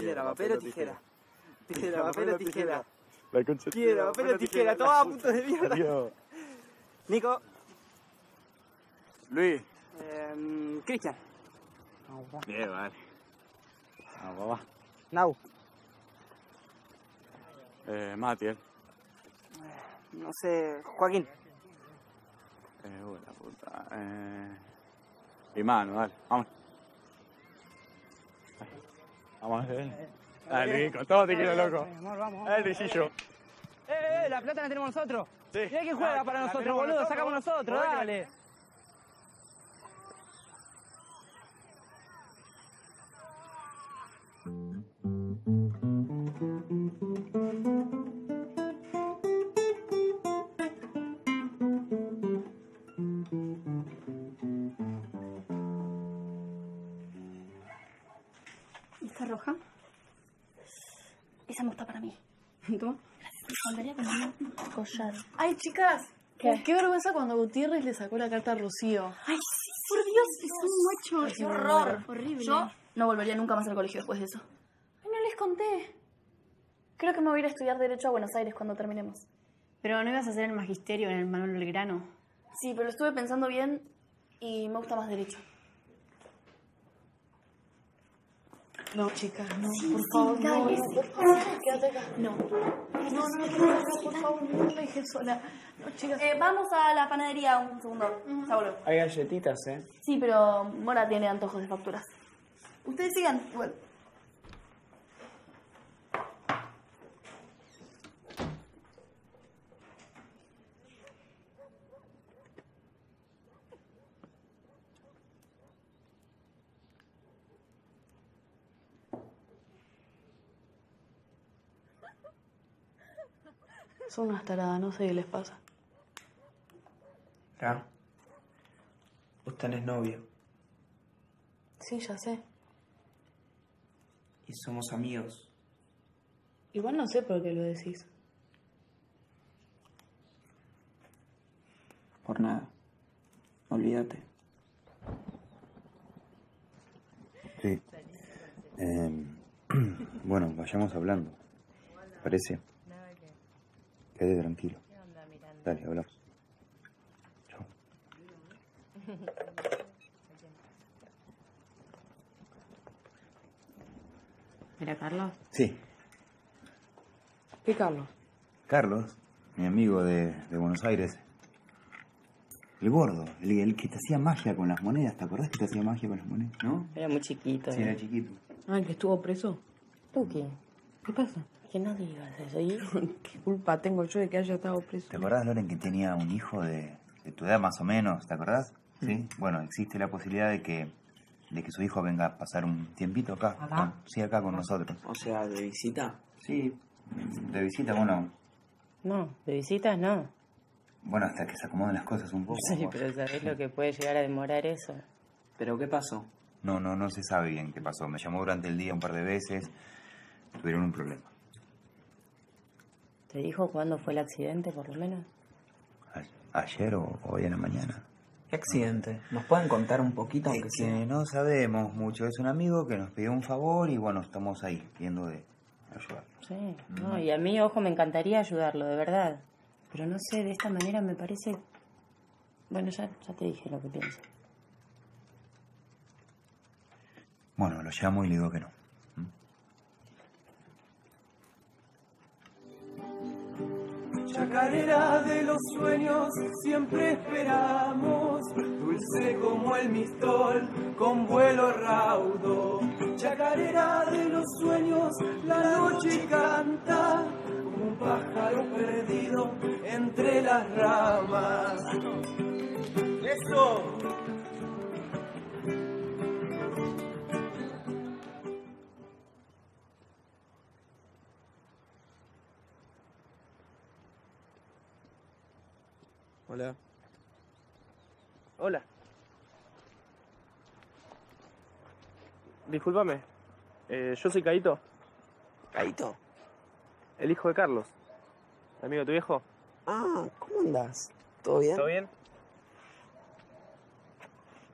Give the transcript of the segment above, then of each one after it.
Piedra, papel o tijera. Piedra, papel o tijera. La concha. Piedra, papel o tijera. Toma, punto de mierda. Nico. Luis. Eh, Cristian. Bien, vale. Vamos, va. Nau. Eh, Matiel. No sé, Joaquín. Eh, la puta. Eh... Y mano, dale, vamos. Vamos, eh. Dale, Nico, todo te quiero loco. Vamos, vamos. El risillo. Eh, eh, la plata la tenemos nosotros. Sí. Mira quién juega Dale, para nosotros, boludo. nosotros, Sacamos nosotros, dale. Roja? Esa me gusta para mí. ¿Tú? Un collar. Ay, chicas. ¿Qué? Qué vergüenza cuando Gutiérrez le sacó la carta a Rocío. Ay, sí, por Dios, es un macho. Qué horror. Horrible. Yo no volvería nunca más al colegio después de eso. Ay, no les conté. Creo que me voy a ir a estudiar Derecho a Buenos Aires cuando terminemos. Pero no ibas a hacer el magisterio en el Manuel Belgrano. Sí, pero lo estuve pensando bien y me gusta más Derecho. No, chicas, no, Sí, por sí, favor, no, dale, no, por favor, quédate acá. No. No, no, no, no, no, por favor, no me dejes sola. No, chicas. Eh, vamos a la panadería un segundo. Ya vuelvo. Hay galletitas, eh. Sí, pero Mora tiene antojos de facturas. Ustedes sigan. Bueno. Son unas taradas, no sé qué les pasa. Ra. Vos tenés novio. Sí, ya sé. Y somos amigos. Igual no sé por qué lo decís. Por nada. Olvídate. Sí. Eh, bueno, vayamos hablando. ¿Te parece? Quédate tranquilo. Dale, hablamos. Chao. Mira, Carlos. Sí, ¿Qué Carlos? Carlos, mi amigo de, de Buenos Aires. El gordo, el, el que te hacía magia con las monedas. ¿Te acordás que te hacía magia con las monedas? ¿No? Era muy chiquito. Sí, era chiquito. Ah, que estuvo preso. ¿Tú qué? ¿Qué pasa? Que no digas eso. ¿Y? ¿Qué culpa tengo yo de que haya estado preso? ¿Te acordás, Loren, que tenía un hijo de, de tu edad más o menos? ¿Te acordás? Sí. Bueno, existe la posibilidad de que, de que su hijo venga a pasar un tiempito acá. ¿Acá? con- sí, acá con nosotros. O sea, de visita. Sí, de visita, bueno, No, de visitas no. bueno, hasta que se acomoden las cosas un poco. Sí, pero ¿sabés lo que puede llegar a demorar eso? ¿Pero qué pasó? No, no, no se sabe bien qué pasó. Me llamó durante el día un par de veces. Tuvieron un problema. ¿Te dijo cuándo fue el accidente, por lo menos? Ayer o hoy en la mañana. ¿Qué accidente? ¿Nos pueden contar un poquito, aunque Es sea? que no sabemos mucho. Es un amigo que nos pidió un favor y bueno, estamos ahí, viendo de ayudar. Sí, no, y a mí, ojo, me encantaría ayudarlo, de verdad. Pero no sé, de esta manera me parece... Bueno, ya, ya te dije lo que pienso. Bueno, lo llamo y le digo que no. Chacarera de los sueños, siempre esperamos, dulce como el mistol, con vuelo raudo. Chacarera de los sueños, la noche canta, como un pájaro perdido entre las ramas. ¡Eso! Hola. Hola. Discúlpame. Eh, yo soy Caito. ¿Caito? El hijo de Carlos. Amigo, tu viejo. Ah, ¿cómo andas? ¿Todo bien? ¿Todo bien?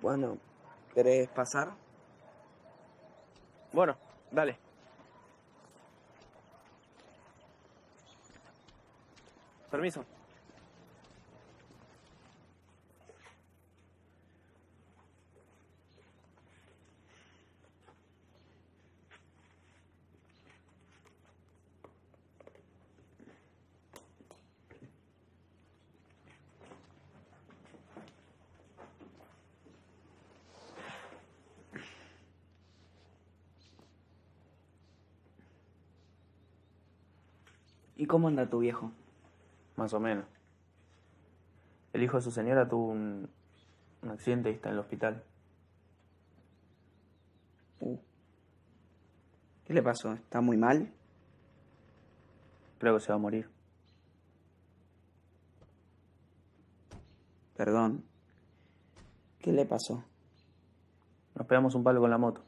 Bueno, ¿querés pasar? Bueno, dale. Permiso. ¿Y cómo anda tu viejo? Más o menos. El hijo de su señora tuvo un, un accidente y está en el hospital. Uh. ¿Qué le pasó? ¿Está muy mal? Creo que se va a morir. Perdón. ¿Qué le pasó? Nos pegamos un palo con la moto.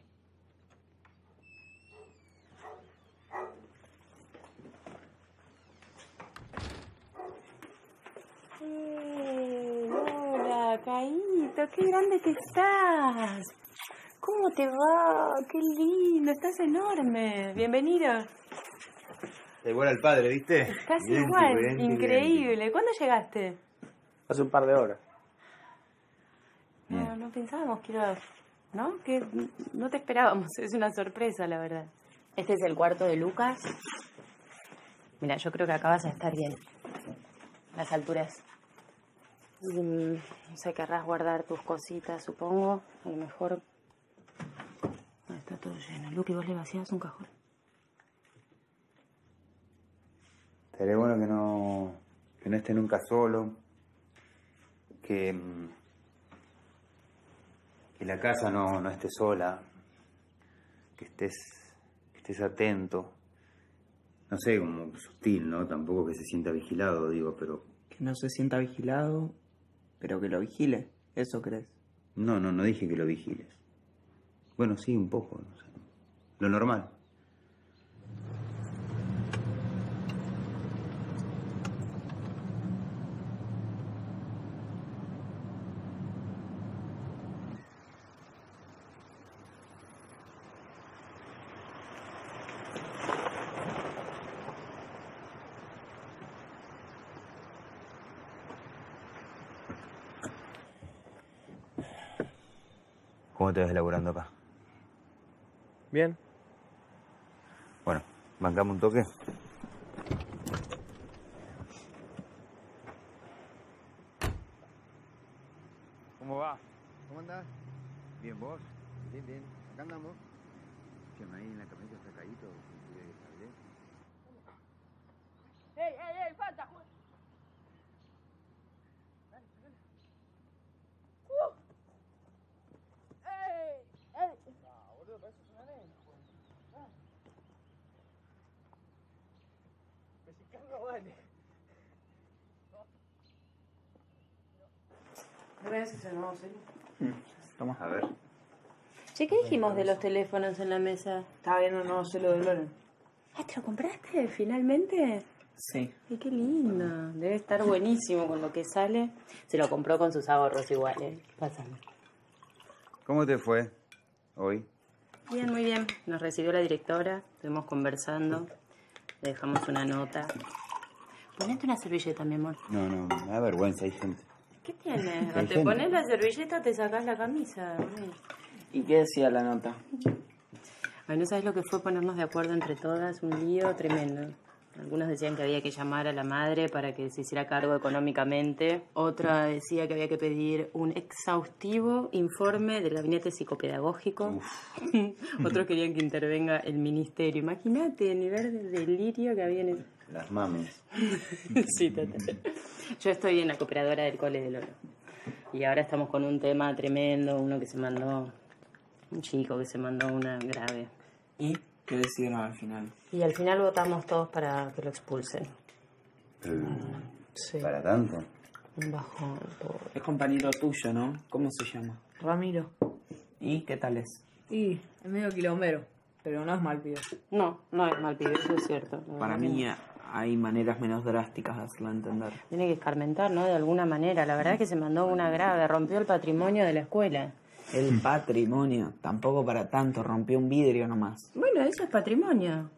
Eh, hola, Caíto, qué grande que estás. ¿Cómo te va? Qué lindo, estás enorme. Bienvenido. Está igual al padre, ¿viste? Estás igual, increíble. ¿Cuándo llegaste? Hace un par de horas. No, no pensábamos que ibas, ¿no? Que no te esperábamos, es una sorpresa, la verdad. Este es el cuarto de Lucas. Mira, yo creo que acá vas a estar bien. Las alturas. Y, mm, no sé, querrás guardar tus cositas, supongo. A lo mejor... Ah, está todo lleno. Luke, ¿vos le vacías un cajón? Estaría bueno que no, que no esté nunca solo. Que, mm, que la casa no, no esté sola. Que estés, que estés atento. No sé, como sutil, ¿no? Tampoco que se sienta vigilado, digo, pero... Que no se sienta vigilado, pero que lo vigile. ¿Eso crees? No, no, no dije que lo vigiles. Bueno, sí, un poco, no. Lo normal. Te ves laburando acá? Bien. Bueno, bancamos un toque. ¿Cómo va? ¿Cómo andás? Bien, ¿vos? Bien, bien. Acá andamos. Que ahí en la camioneta está caído. Toma. A ver. Che, ¿qué dijimos de los teléfonos en la mesa? Estaba viendo un nuevo celo de Loren. Ah, ¿te lo compraste finalmente? Sí. Ay, qué lindo. Debe estar buenísimo con lo que sale. Se lo compró con sus ahorros igual, ¿eh? Pásame. ¿Cómo te fue hoy? Bien, muy bien. Nos recibió la directora, estuvimos conversando, le dejamos una nota. Ponete una servilleta, mi amor. No, no, me da vergüenza, hay gente. ¿Qué tienes? Hay te pones la servilleta, te sacás la camisa. ¿Y qué decía la nota? Ay, no sabes lo que fue ponernos de acuerdo entre todas, un lío tremendo. Algunos decían que había que llamar a la madre para que se hiciera cargo económicamente. Otra decía que había que pedir un exhaustivo informe del gabinete psicopedagógico. Otros querían que intervenga el ministerio. Imagínate el nivel de delirio que había en el... Las mames. sí, total. Yo estoy en la cooperadora del cole de Lolo. Y ahora estamos con un tema tremendo, uno que se mandó, un chico que se mandó una grave. ¿Y qué decidieron al final? Y al final votamos todos para que lo expulsen. Sí. ¿Para tanto? Un bajón, pobre. Es compañero tuyo, ¿no? ¿Cómo se llama? Ramiro. ¿Y qué tal es? Y es medio quilombero, pero no es mal pibe. No, no es mal pibe, eso es cierto. Para mí hay maneras menos drásticas de hacerlo entender. Tiene que escarmentar, ¿no? De alguna manera. La verdad es que se mandó una grave, rompió el patrimonio de la escuela. El patrimonio, tampoco para tanto, rompió un vidrio nomás. Bueno, eso es patrimonio.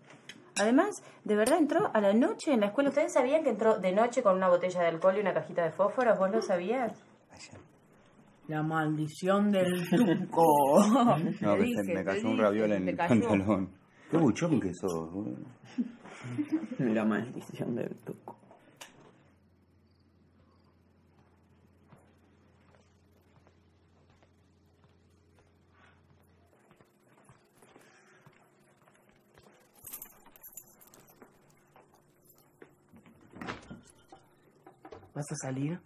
Además, de verdad entró a la noche en la escuela. ¿Ustedes sabían que entró de noche con una botella de alcohol y una cajita de fósforos? ¿Vos lo sabías? La maldición del tuco. No, se dije, me cayó un raviol en el pantalón. Qué buchón que sos, boludo. La maldición del tuco. ¿Vas a salir?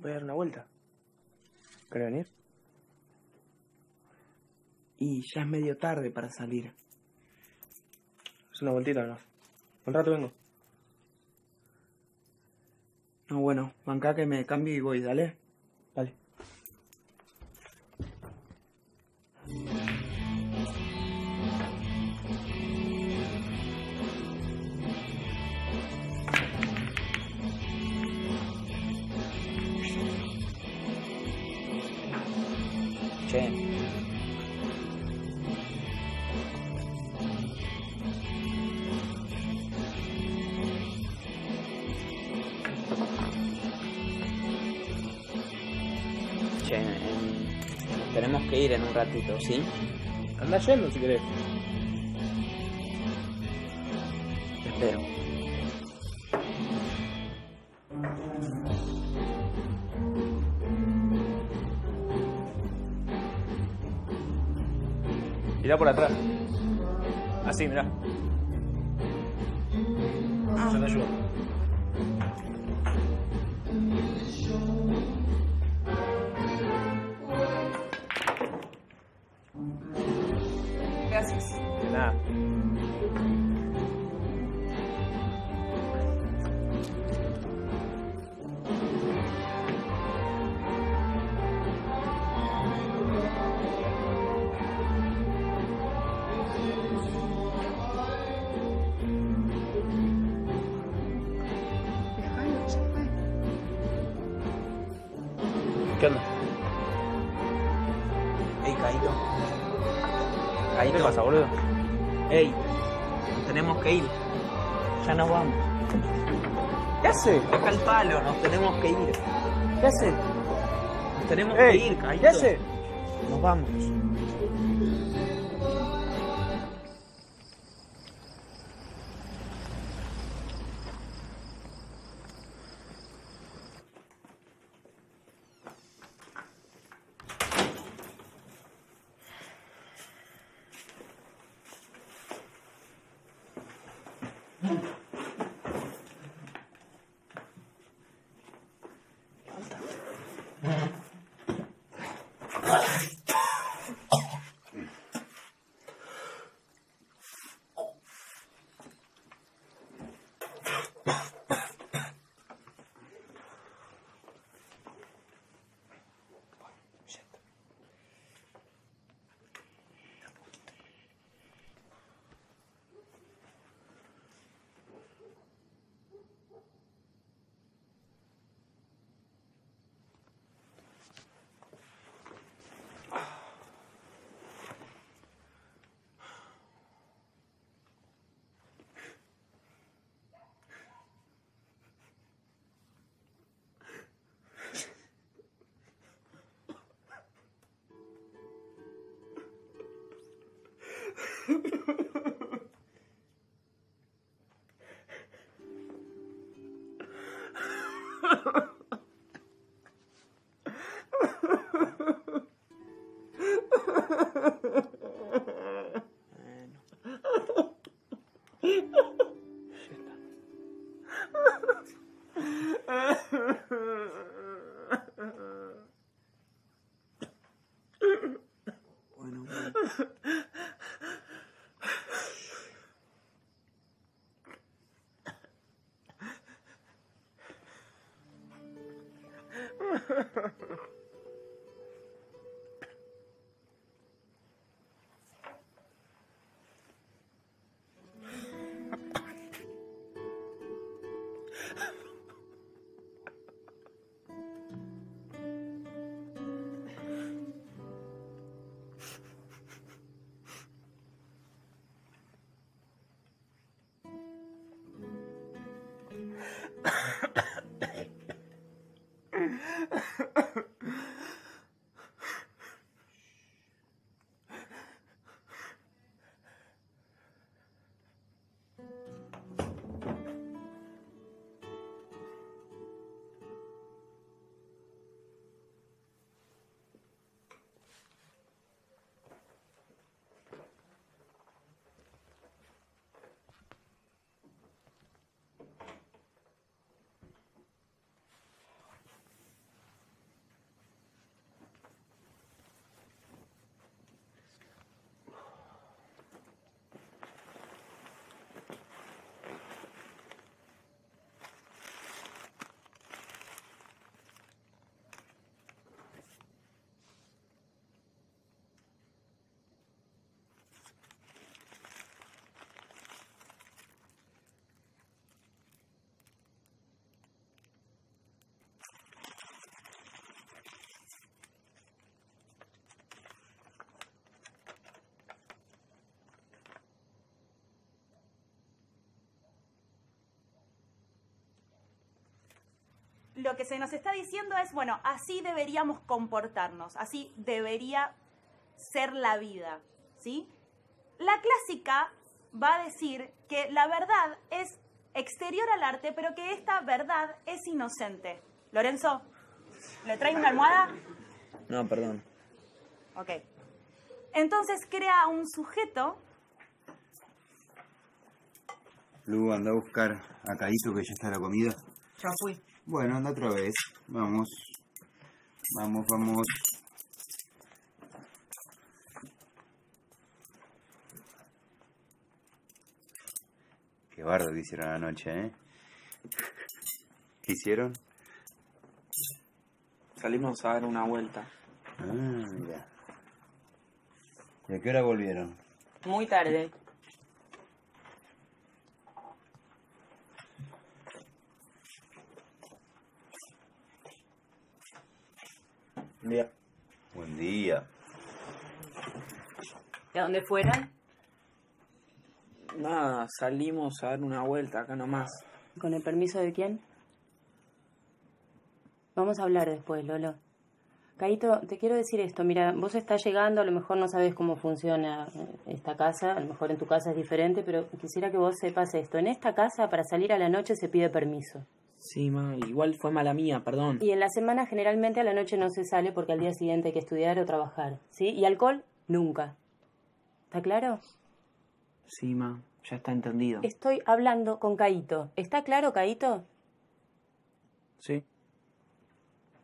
Voy a dar una vuelta. ¿Querés venir? Y ya es medio tarde para salir. Es una vueltita nomás. Un rato vengo. No, bueno, banca que me cambio y voy, dale. Dale. Che, que ir en un ratito, ¿sí? Anda yendo si querés. Te espero. Mirá por atrás. Así, mirá. Yo te ayudo. Nos tenemos Ey, que ir, Caíto. ¿Qué hace? Nos vamos. Lo que se nos está diciendo es, bueno, así deberíamos comportarnos, así debería ser la vida, ¿sí? La clásica va a decir que la verdad es exterior al arte, pero que esta verdad es inocente. Lorenzo, ¿le trae una almohada? No, perdón. Ok. Entonces crea un sujeto. Lu, anda a buscar a Caíto que ya está la comida. Ya fui. Bueno, anda otra vez. Vamos. Vamos, vamos. Qué bardo que hicieron anoche, ¿eh? ¿Qué hicieron? Salimos a dar una vuelta. Ah, mira. ¿Y a qué hora volvieron? Muy tarde. Un día. Buen día. ¿De dónde fueron? Nada, salimos a dar una vuelta acá nomás. ¿Con el permiso de quién? Vamos a hablar después, Lolo. Caito, te quiero decir esto. Mira, vos estás llegando, a lo mejor no sabes cómo funciona eh, esta casa, a lo mejor en tu casa es diferente, pero quisiera que vos sepas esto. En esta casa, para salir a la noche se pide permiso. Sí, ma, igual fue mala mía, perdón. Y en la semana generalmente a la noche no se sale porque al día siguiente hay que estudiar o trabajar, ¿sí? Y alcohol, nunca. ¿Está claro? Sí, ma, ya está entendido. Estoy hablando con Caito. ¿Está claro, Caito? Sí.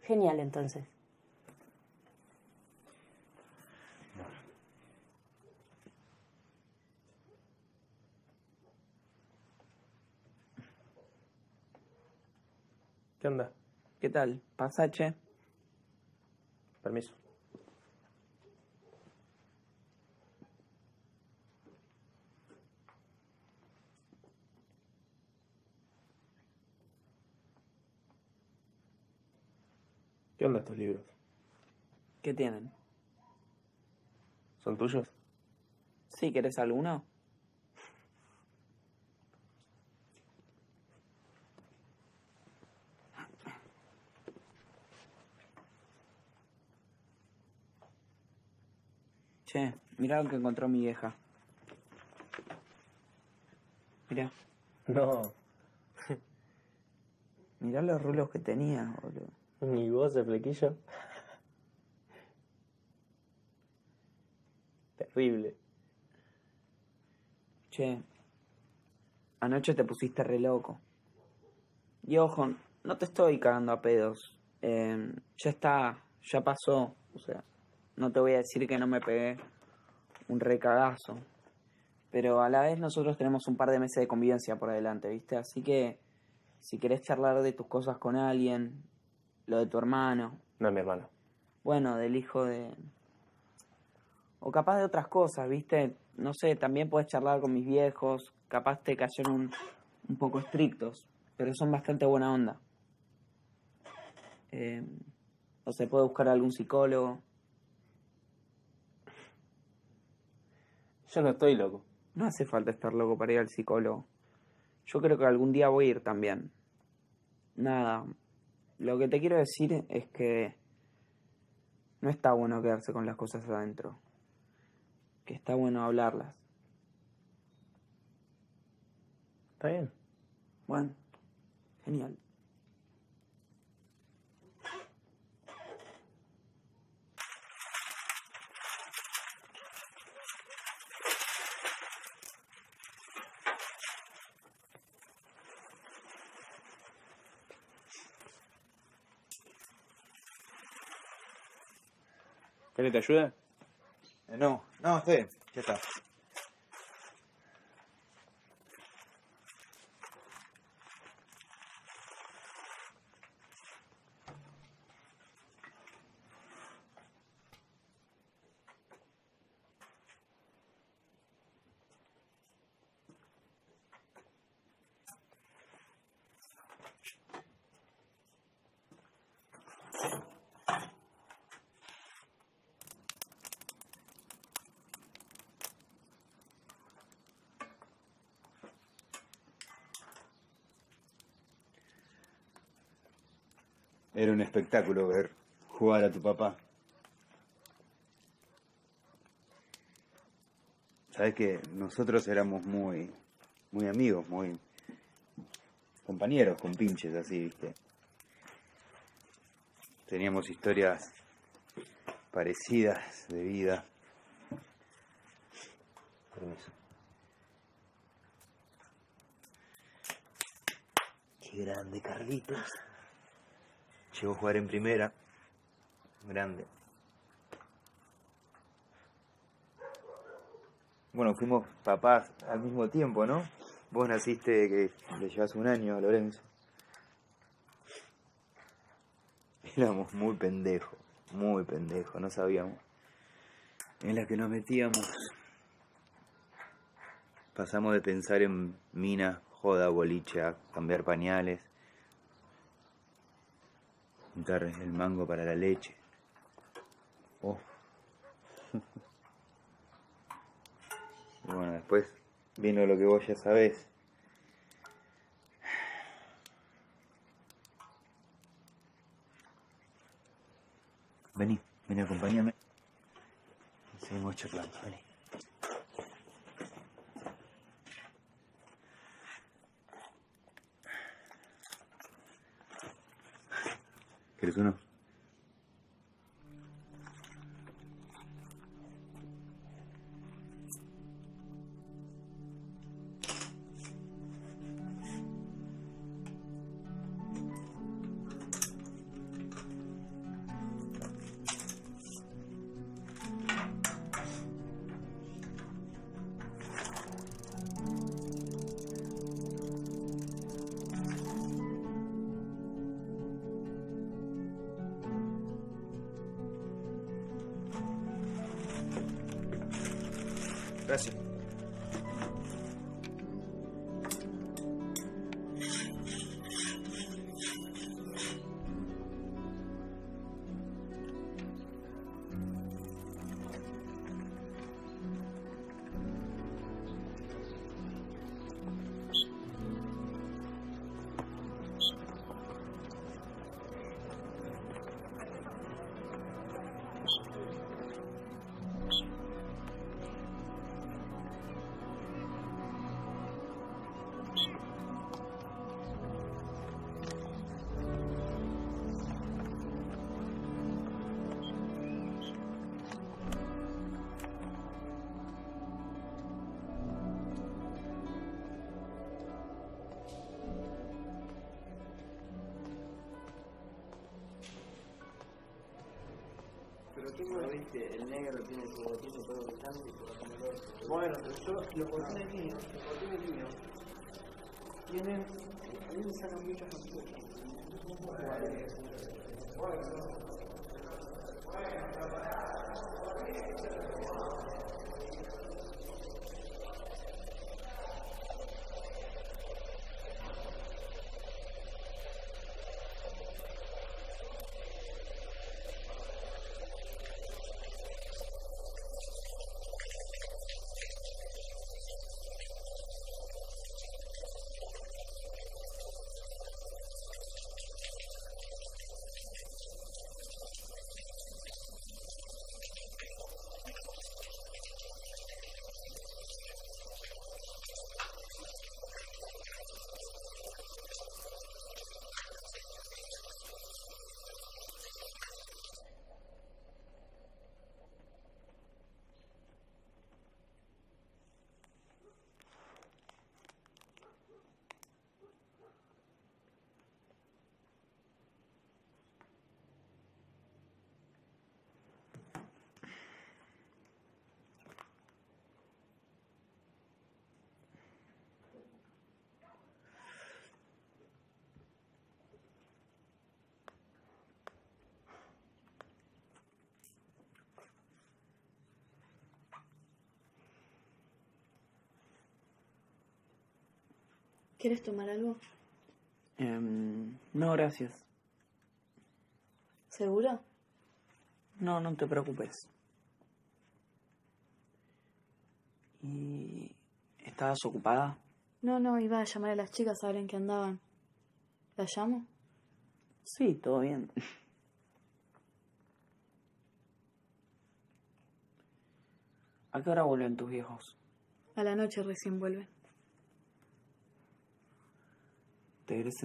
Genial, entonces. ¿Qué onda? ¿Qué tal? Pasache. Permiso. ¿Qué onda estos libros? ¿Qué tienen? ¿Son tuyos? Sí, ¿querés alguno? Che, mirá lo que encontró mi vieja. Mirá, No. mirá los rulos que tenía, boludo. ¿Ni vos de flequillo? Terrible. Che, anoche te pusiste re loco. Y ojo, no te estoy cagando a pedos. Eh, ya está, ya pasó. O sea, no te voy a decir que no me pegué un recagazo. Pero a la vez nosotros tenemos un par de meses de convivencia por adelante, ¿viste? Así que si querés charlar de tus cosas con alguien, lo de tu hermano, No es mi hermano. bueno, del hijo de... O capaz de otras cosas, ¿viste? No sé, también puedes charlar con mis viejos, capaz te cayeron un, un poco estrictos, pero son bastante buena onda. Eh, o se puede buscar algún psicólogo. Yo no estoy loco. No hace falta estar loco para ir al psicólogo. Yo creo que algún día voy a ir también. Nada, lo que te quiero decir es que no está bueno quedarse con las cosas adentro. Que está bueno hablarlas. ¿Está bien? Bueno, genial. ¿Querés que te ayude? Eh, no, no, estoy bien. Ya está. Espectáculo ver jugar a tu papá. Sabes que nosotros éramos muy, muy amigos, muy compañeros con pinches así, viste. Teníamos historias parecidas de vida. Permiso. Qué grande, Carlitos. Llegó a jugar en primera. Grande. Bueno, fuimos papás al mismo tiempo, ¿no? Vos naciste que le llevas un año a Lorenzo. Éramos muy pendejos, muy pendejos, no sabíamos en la que nos metíamos. Pasamos de pensar en mina, joda, boliche, a cambiar pañales, juntar el mango para la leche. Oh. Y bueno, después vino lo que vos ya sabés. Vení, vení, acompáñame. Seguimos charlando, vení. ¿Quieres uno? Gracias. Bueno, pero yo, los botines míos, los botines míos, tienen, a mí me sacan muchas facturas. ¿Quieres tomar algo? Em, no, gracias. ¿Seguro? No, no te preocupes. ¿Y estabas ocupada? No, no, iba a llamar a las chicas a ver en qué andaban. ¿La llamo? Sí, todo bien. ¿A qué hora vuelven tus viejos? A la noche recién vuelven. ¿Te querés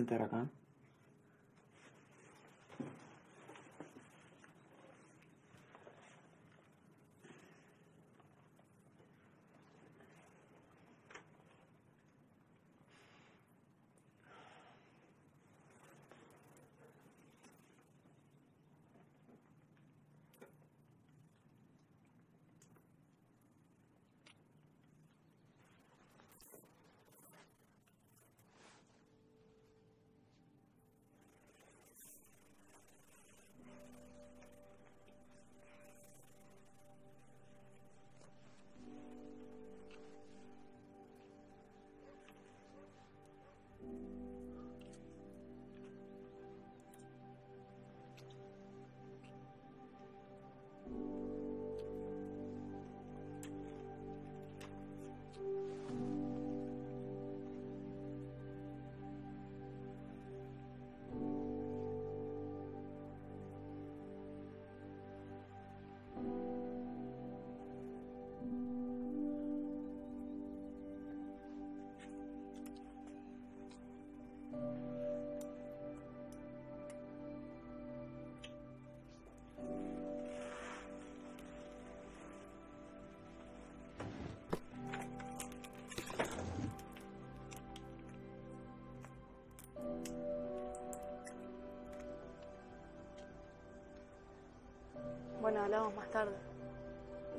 Bueno, hablamos más tarde.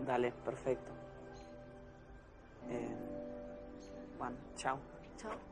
Dale, perfecto. Eh, bueno, chao. Chao.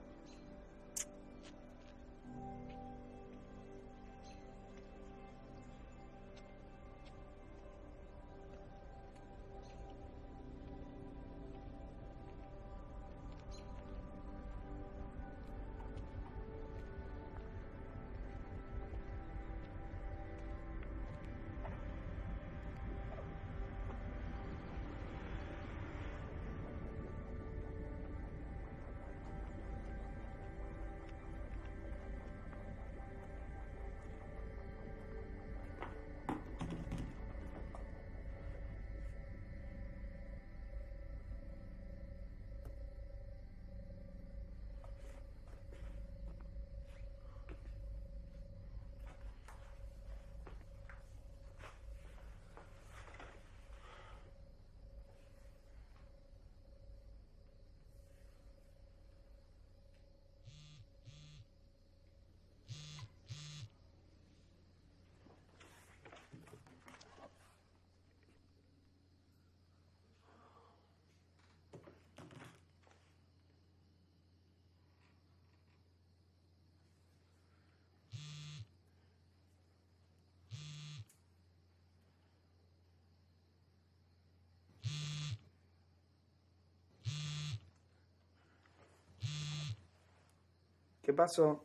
¿Qué pasó?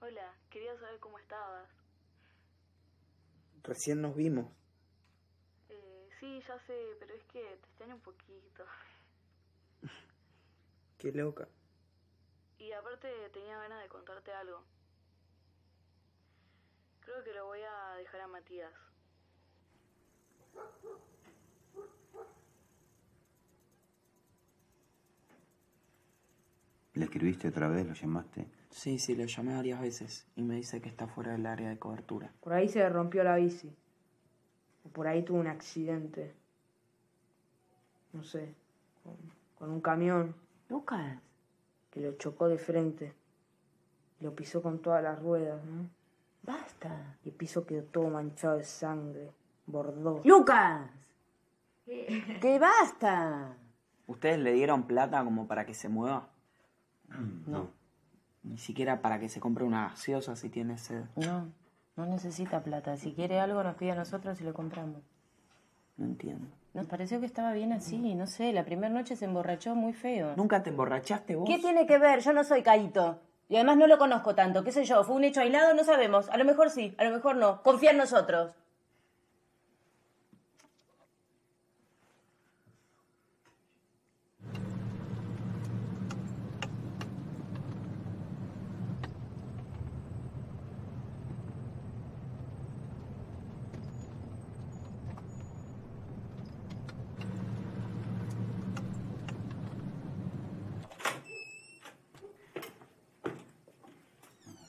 Hola, quería saber cómo estabas. Recién nos vimos. Eh, sí, ya sé, pero es que te extraño un poquito. Qué loca. Y aparte tenía ganas de contarte algo. Creo que lo voy a dejar a Matías. ¿Le escribiste otra vez? ¿Lo llamaste? Sí, sí, lo llamé varias veces y me dice que está fuera del área de cobertura. Por ahí se le rompió la bici. O por ahí tuvo un accidente. No sé. Con, con un camión. Lucas. Que lo chocó de frente. Lo pisó con todas las ruedas, ¿no? Basta. Y el piso quedó todo manchado de sangre. Bordó. Lucas. Que basta. ¿Ustedes le dieron plata como para que se mueva? No. Ni siquiera para que se compre una gaseosa si tiene sed. No, no necesita plata. Si quiere algo nos pide a nosotros y lo compramos. No entiendo. Nos pareció que estaba bien así, no sé, la primera noche se emborrachó muy feo. ¿Nunca te emborrachaste vos? ¿Qué tiene que ver? Yo no soy Caíto. Y además no lo conozco tanto, qué sé yo, fue un hecho aislado, no sabemos. A lo mejor sí, a lo mejor no. Confía en nosotros.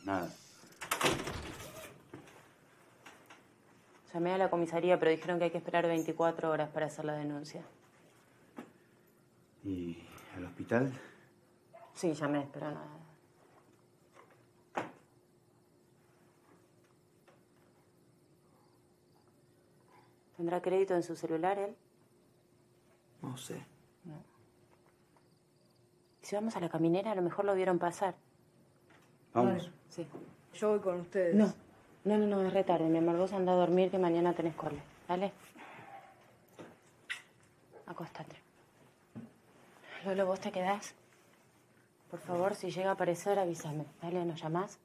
nada. Llamé a la comisaría, pero dijeron que hay que esperar 24 horas para hacer la denuncia. ¿Y al hospital? Sí, llamé, pero nada. ¿Tendrá crédito en su celular él? No sé. Si vamos a la caminera, a lo mejor lo vieron pasar. Vamos. Sí. Yo voy con ustedes. No, no, no, no, es retarde. Mi amor, vos anda a dormir que mañana tenés cole. ¿Dale? Acostate. Lolo, ¿vos te quedás? Por favor, si llega a aparecer, avísame. Dale, ¿nos llamás?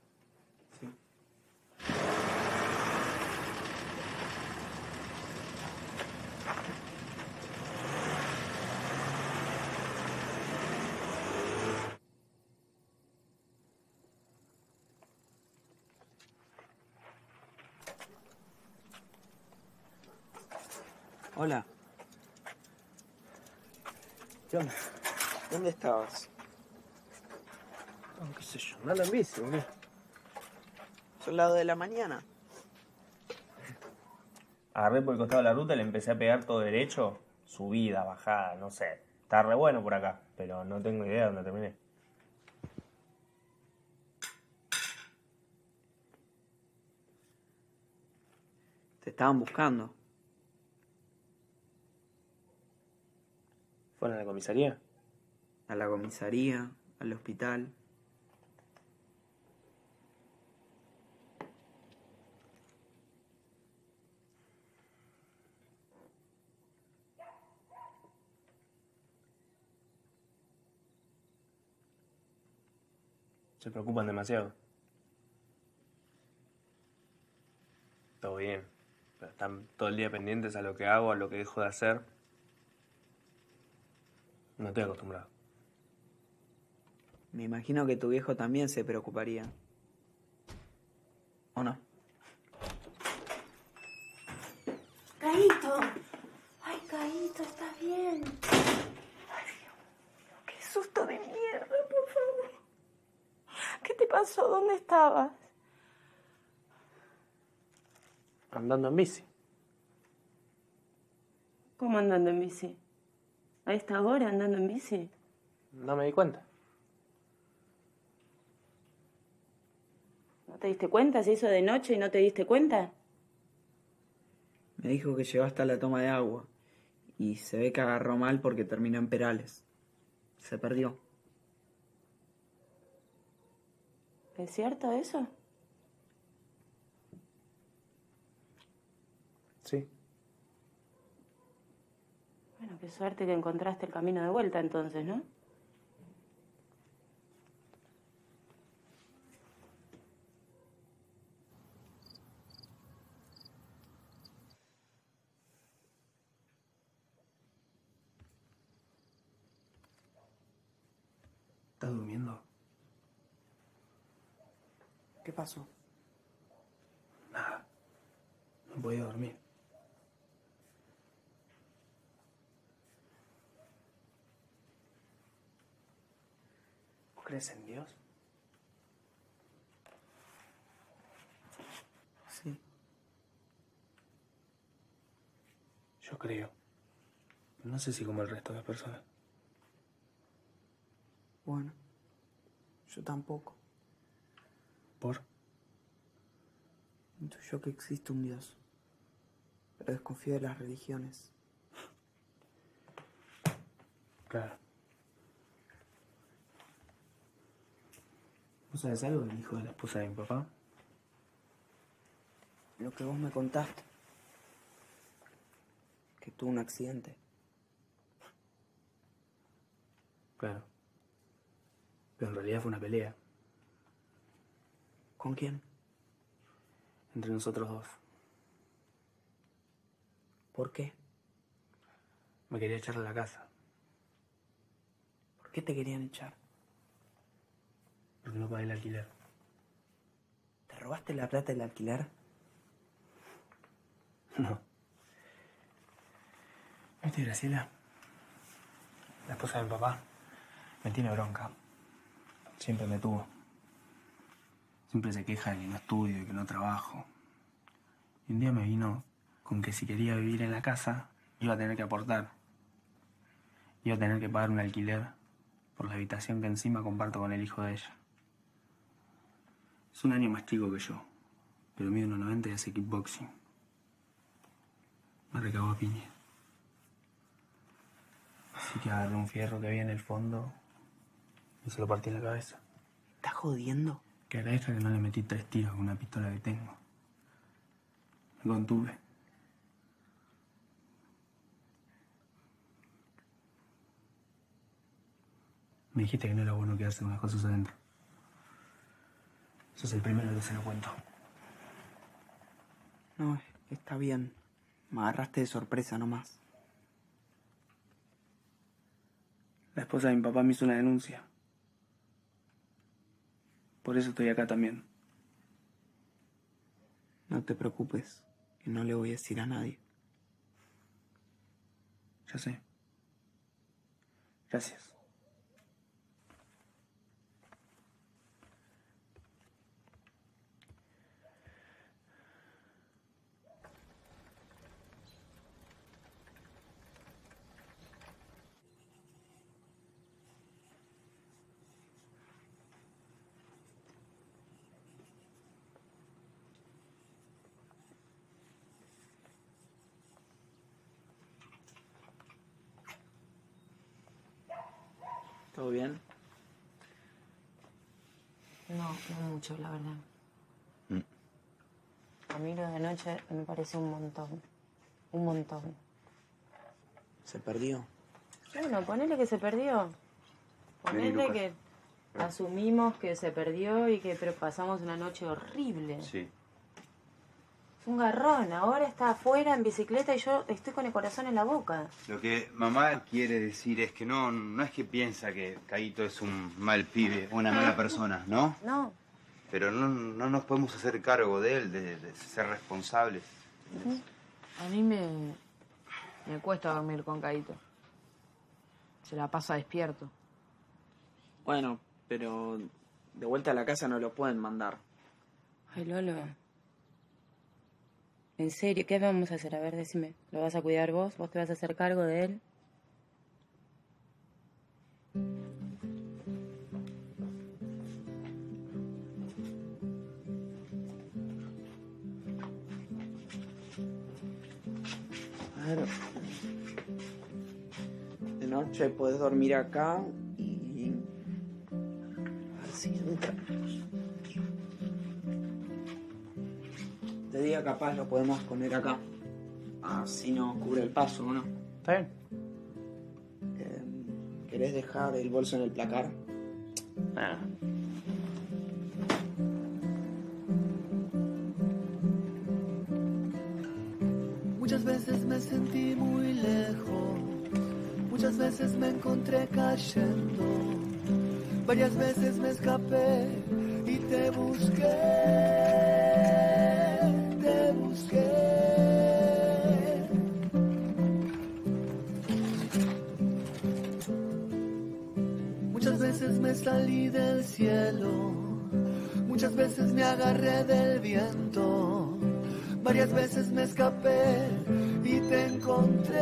Estabas? Oh, qué sé yo, andando en bici, boludo. Son lado de la mañana. Agarré por el costado de la ruta y le empecé a pegar todo derecho. Subida, bajada, no sé. Está re bueno por acá, pero no tengo idea de dónde terminé. Te estaban buscando. ¿Fueron a la comisaría? A la comisaría, al hospital. Se preocupan demasiado. Todo bien, pero están todo el día pendientes a lo que hago, a lo que dejo de hacer. No estoy acostumbrado. Me imagino que tu viejo también se preocuparía. ¿O no? Caíto. Ay, Caíto, ¿estás bien? Ay, Dios mío, qué susto de mierda, por favor. ¿Qué te pasó? ¿Dónde estabas? Andando en bici. ¿Cómo andando en bici? ¿A esta hora andando en bici? No me di cuenta. Te diste cuenta? ¿Se hizo de noche y no te diste cuenta? Me dijo que llegó hasta la toma de agua. Y se ve que agarró mal porque terminó en Perales. Se perdió. ¿Es cierto eso? Sí. Bueno, qué suerte que encontraste el camino de vuelta entonces, ¿no? ¿Estás durmiendo? ¿Qué pasó? Nada. No podía dormir. ¿Vos crees en Dios? Sí. Yo creo. No sé si como el resto de las personas. Bueno. Yo tampoco. ¿Por? Intuyo que existe un Dios. Pero desconfío de las religiones. Claro. ¿Vos sabés algo del hijo de la esposa de mi papá? Lo que vos me contaste. Que tuvo un accidente. Claro. Pero en realidad fue una pelea ¿Con quién? entre nosotros dos. ¿Por qué? Me quería echar de la casa. ¿Por qué te querían echar? Porque no pagué el alquiler. ¿Te robaste la plata del alquiler? No. ¿Viste, Graciela? La esposa de mi papá me tiene bronca. Siempre me tuvo. Siempre se queja de que no estudio y que no trabajo. Y un día me vino con que si quería vivir en la casa, iba a tener que aportar. Iba a tener que pagar un alquiler por la habitación que encima comparto con el hijo de ella. Es un año más chico que yo, pero mide 1,90 y hace kickboxing. Me recabó a piña. Así que agarré un fierro que había en el fondo y se lo partí en la cabeza. ¿Estás jodiendo? Que agradezca que no le metí tres tiros con una pistola que tengo. Me contuve. Me dijiste que no era bueno quedarse con las cosas adentro. Sos el primero que se lo cuento. No, está bien. Me agarraste de sorpresa nomás. La esposa de mi papá me hizo una denuncia. Por eso estoy acá también. No te preocupes, que no le voy a decir a nadie. Ya sé. Gracias. ¿Todo bien? No, no mucho, la verdad. Mm. A mí lo de anoche me parece un montón. Un montón. ¿Se perdió? Bueno, ponele que se perdió. Ponele que asumimos que se perdió y que pero pasamos una noche horrible. Sí. Fue un garrón. Ahora está afuera en bicicleta y yo estoy con el corazón en la boca. Lo que mamá quiere decir es que no, no es que piensa que Caito es un mal pibe, una mala persona, ¿no? No. Pero no, no nos podemos hacer cargo de él, de, de ser responsables. A mí me, me cuesta dormir con Caito. Se la pasa despierto. Bueno, pero de vuelta a la casa no lo pueden mandar. Ay, Lolo. ¿En serio? ¿Qué vamos a hacer? A ver, decime. ¿Lo vas a cuidar vos? ¿Vos te vas a hacer cargo de él? Claro. De noche puedes dormir acá y. Así entra. De día capaz lo podemos poner acá. Así no cubre el paso, ¿o no? ¿Está bien? Eh, ¿Querés dejar el bolso en el placar? Ah. Muchas veces me sentí muy lejos, muchas veces me encontré cayendo, varias veces me escapé y te busqué, Muchas veces me salí del cielo, muchas veces me agarré del viento. Varias veces me escapé y te encontré,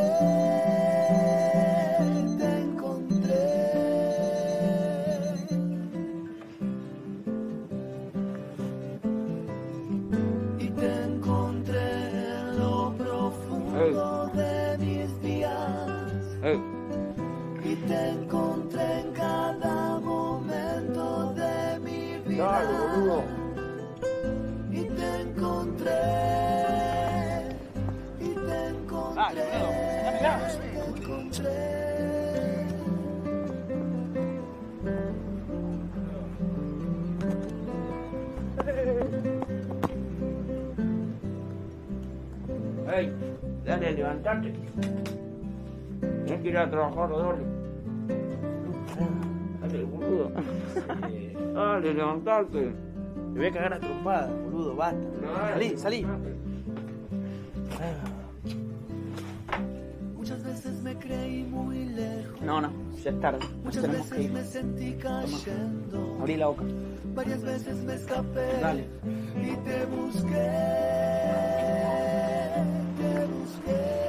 Levantate. Tienes que ir a trabajar, Rodolfo. Dale, boludo. Dale, levantate. Te voy a cagar a trompadas, boludo, basta. Salí, salí. Muchas veces me creí muy lejos. No, no, ya es tarde. Nos Muchas tenemos que veces ir. me sentí cayendo. Abrí la boca. Varias veces me escapé Dale. y te busqué, te busqué.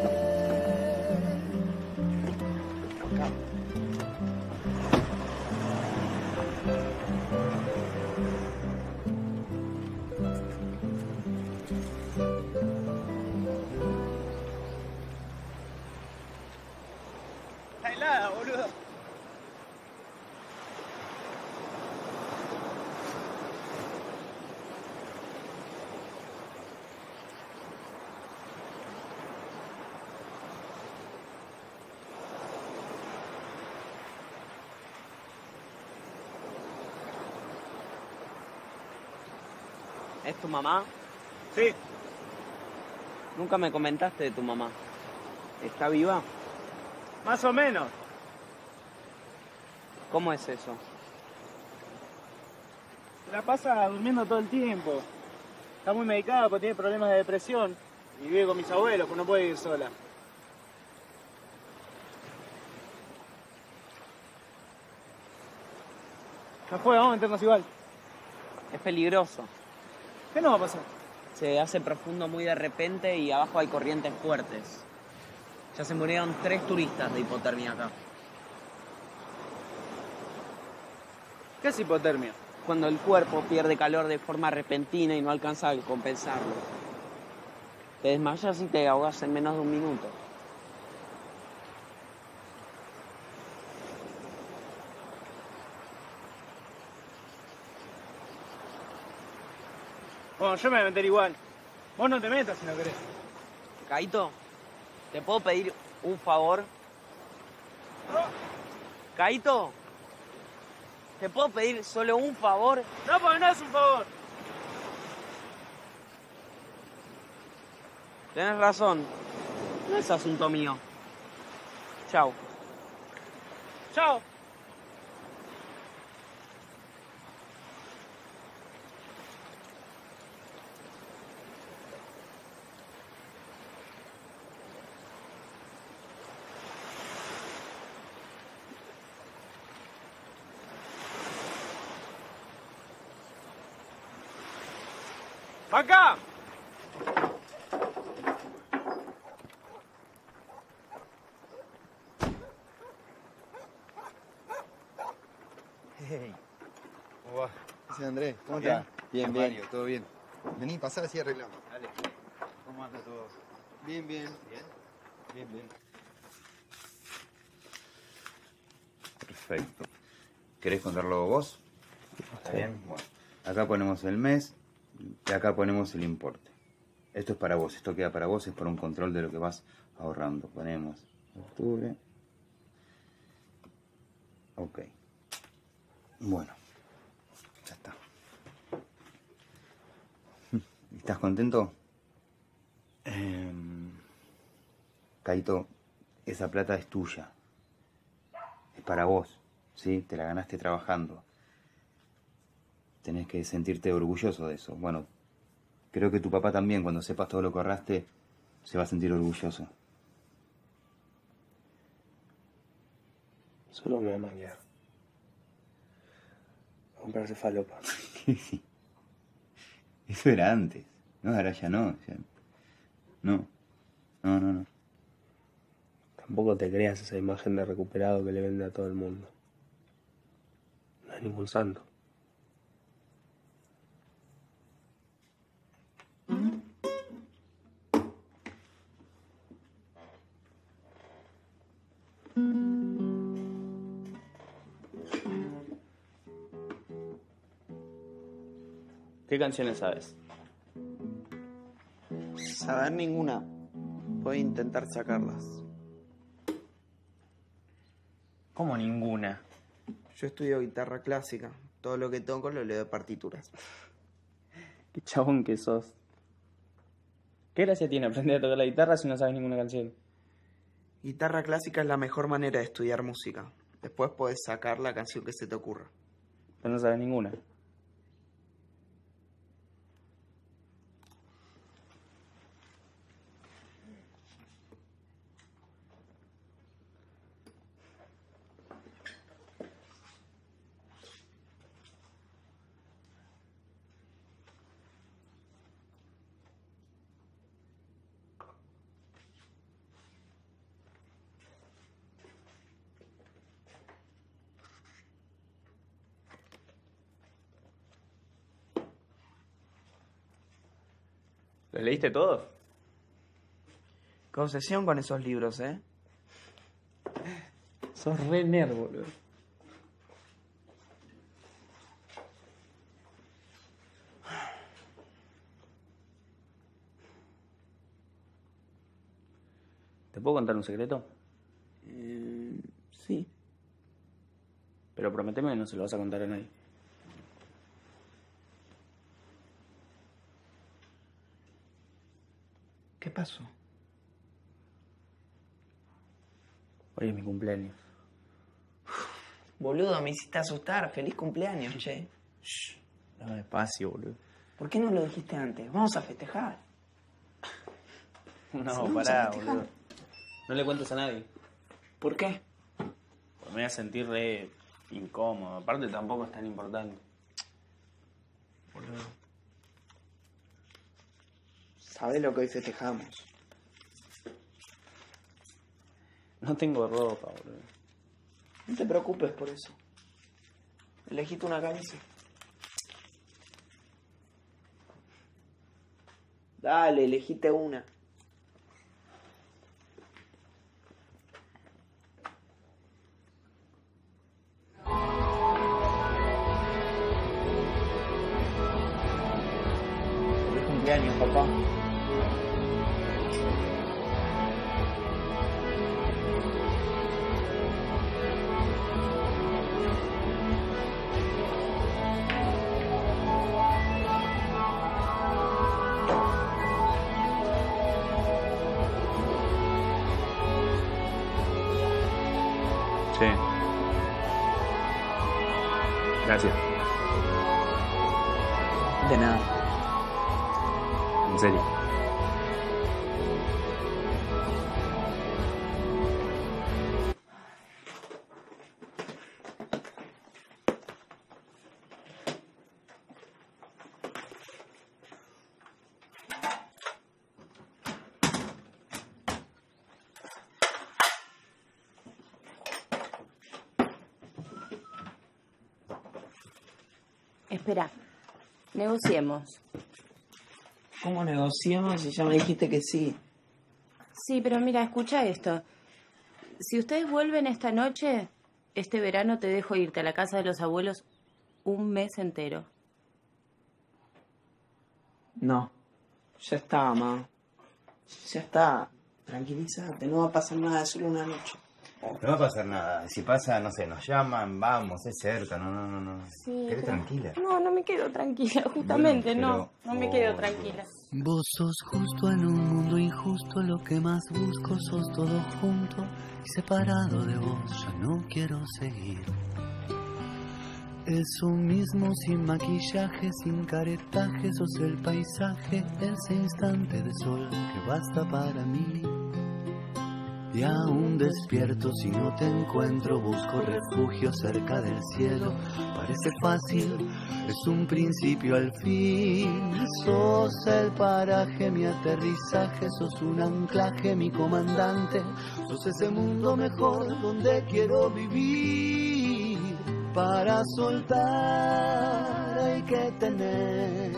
¿Es tu mamá? Sí. Nunca me comentaste de tu mamá. ¿Está viva? Más o menos. ¿Cómo es eso? Se la pasa durmiendo todo el tiempo. Está muy medicada porque tiene problemas de depresión. Y vive con mis abuelos, pues no puede ir sola. No fue, vamos a meternos igual. Es peligroso. ¿Qué nos va a pasar? Se hace profundo muy de repente y abajo hay corrientes fuertes. Ya se murieron tres turistas de hipotermia acá. ¿Qué es hipotermia? Cuando el cuerpo pierde calor de forma repentina y no alcanza a compensarlo. Te desmayas y te ahogas en menos de un minuto. Bueno, yo me voy a meter igual. Vos no te metas si no querés. Caito, ¿te puedo pedir un favor? Caito, ¿te puedo pedir solo un favor? No, porque no es un favor. Tienes razón. No es asunto mío. Chao. Chao. ¡Acá! Hey. ¿Cómo va? Dice Andrés, ¿cómo estás? Bien, Bien, bien. Mario, todo bien. Vení, pasá así arreglamos. Dale. ¿Cómo anda todo? Bien, bien. ¿Bien? Bien, bien. Perfecto. ¿Querés contarlo vos? Está bien. Bueno, acá ponemos el mes y acá ponemos el importe. Esto es para vos, esto queda para vos, es por un control de lo que vas ahorrando. Ponemos octubre. Ok. Bueno, ya está. ¿Estás contento? Caito, esa plata es tuya. Es para vos, ¿sí? Te la ganaste trabajando. Tenés que sentirte orgulloso de eso. Bueno, creo que tu papá también, cuando sepas todo lo que ahorraste, se va a sentir orgulloso. Solo me va a manguear. A comprarse falopa. Eso era antes. No, ahora ya no. ya- No. No, no, no. Tampoco te creas esa imagen de recuperado que le vende a todo el mundo. No es ningún santo. ¿Qué canciones sabes? Saber ninguna. Voy a intentar sacarlas. ¿Cómo ninguna? Yo estudio guitarra clásica. Todo lo que toco lo leo de partituras. Qué chabón que sos. ¿Qué gracia tiene aprender a tocar la guitarra si no sabes ninguna canción? Guitarra clásica es la mejor manera de estudiar música. Después podés sacar la canción que se te ocurra. Pero no sabes ninguna. ¿Los leíste todos? Qué obsesión con esos libros, ¿eh? Sos re nerd, boludo. ¿Te puedo contar un secreto? Eh, sí. Pero prometeme que no se lo vas a contar a nadie. ¿Qué pasó? Hoy es mi cumpleaños. Boludo, me hiciste asustar. Feliz cumpleaños, che. No, despacio, boludo. ¿Por qué no lo dijiste antes? Vamos a festejar. No, pará, boludo. No le cuentes a nadie. ¿Por qué? Porque me voy a sentir re incómodo. Aparte tampoco es tan importante. Boludo. ¿Sabés lo que hoy festejamos? No tengo ropa, boludo. No te preocupes por eso. Elegiste una camisa. Dale, elegiste una. Negociemos. ¿Cómo negociamos si ya me dijiste que sí? Sí, pero mira, escucha esto. Si ustedes vuelven esta noche, este verano te dejo irte a la casa de los abuelos un mes entero. No. Ya está, mamá. Ya está. Tranquilízate, no va a pasar nada, solo una noche. No va a pasar nada. Si pasa, no sé, nos llaman, vamos, es cerca. No, no, no, no. Sí, pero- tranquila. No, no me quedo tranquila, justamente, Bueno, no. No me quedo tranquila. Vos sos justo en un mundo injusto, lo que más busco sos todo junto y separado de vos, ya no quiero seguir. Eso mismo sin maquillaje, sin caretaje, sos el paisaje, ese instante de sol que basta para mí. Y aún despierto si no te encuentro, busco refugio cerca del cielo. Parece fácil, es un principio al fin. Sos el paraje, mi aterrizaje, sos un anclaje, mi comandante. Sos ese mundo mejor donde quiero vivir. Para soltar hay que tener,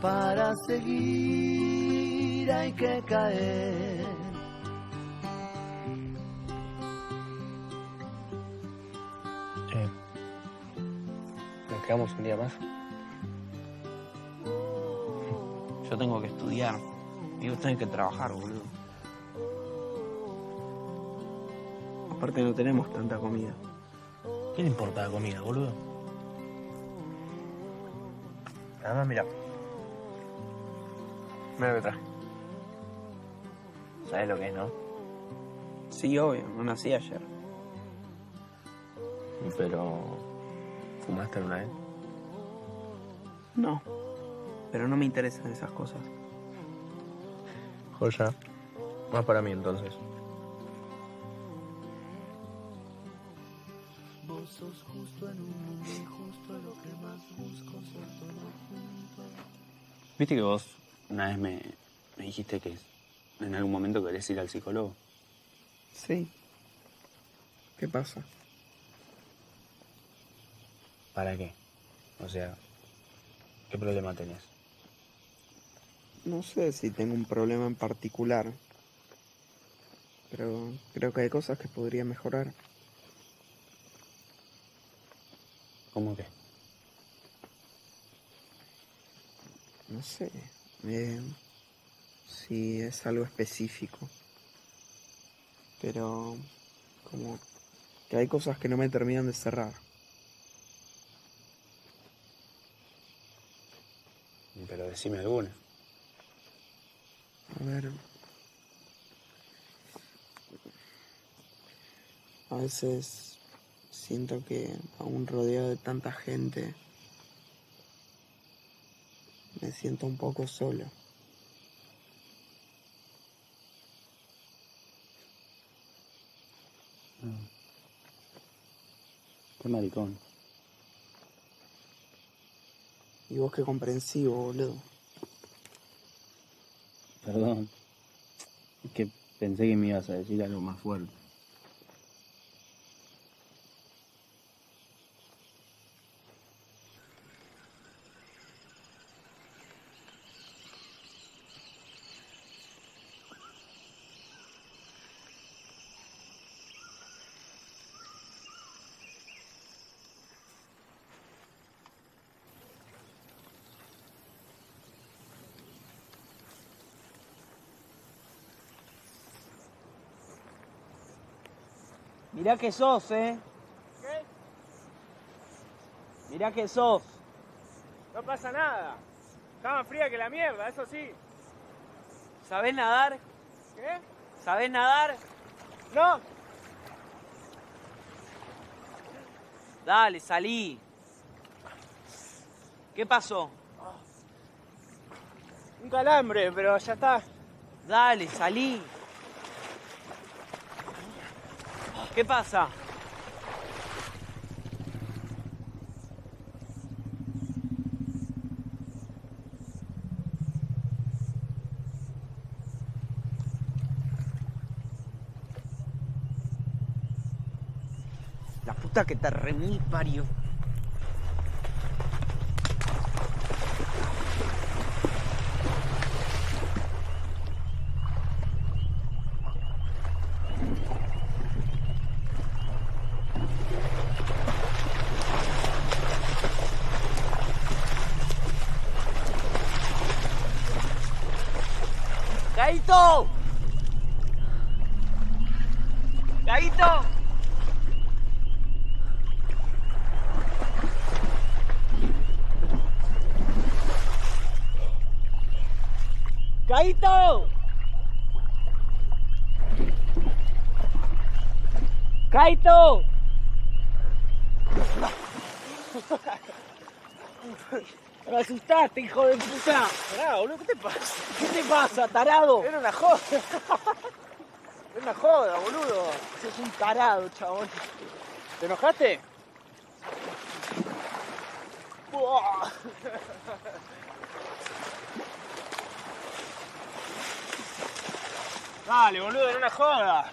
para seguir hay que caer. ¿Nos quedamos un día más? Yo tengo que estudiar. Y vos tenés que trabajar, boludo. Aparte no tenemos tanta comida. ¿Qué le importa la comida, boludo? Además, mira. Mira lo que traje. ¿Sabes lo que es, no? Sí, obvio, no nací ayer. Pero. ¿Fumaste alguna vez? No. Pero no me interesan esas cosas. Joya. Más para mí entonces. Vos sos justo en un mundo injusto, lo que más busco sos todo junto. ¿Viste que vos una vez me, me dijiste que en algún momento querés ir al psicólogo? Sí. ¿Qué pasa? ¿Para qué? O sea, ¿qué problema tenés? No sé si tengo un problema en particular, pero creo que hay cosas que podría mejorar. ¿Cómo que? No sé eh, si es algo específico, pero como que hay cosas que no me terminan de cerrar. Pero decime alguna. A ver. A veces siento que aún rodeado de tanta gente me siento un poco solo. Qué maricón. Y vos qué comprensivo, boludo. Perdón. Es que pensé que me ibas a decir algo más fuerte. Mirá que sos, ¿eh? ¿Qué? Mirá que sos. No pasa nada. Está más fría que la mierda, eso sí. ¿Sabés nadar? ¿Qué? ¿Sabés nadar? No. Dale, salí. ¿Qué pasó? Un calambre, pero ya está. Dale, salí. ¿Qué pasa? La puta que te remil parió. ¡Gaito! Me asustaste, hijo de puta. Pará, boludo, ¿qué te pasa? ¿Qué te pasa, tarado? Era una joda. Era una joda, boludo. Sos un tarado, chabón. ¿Te enojaste? Buah. Dale, boludo, era una joda.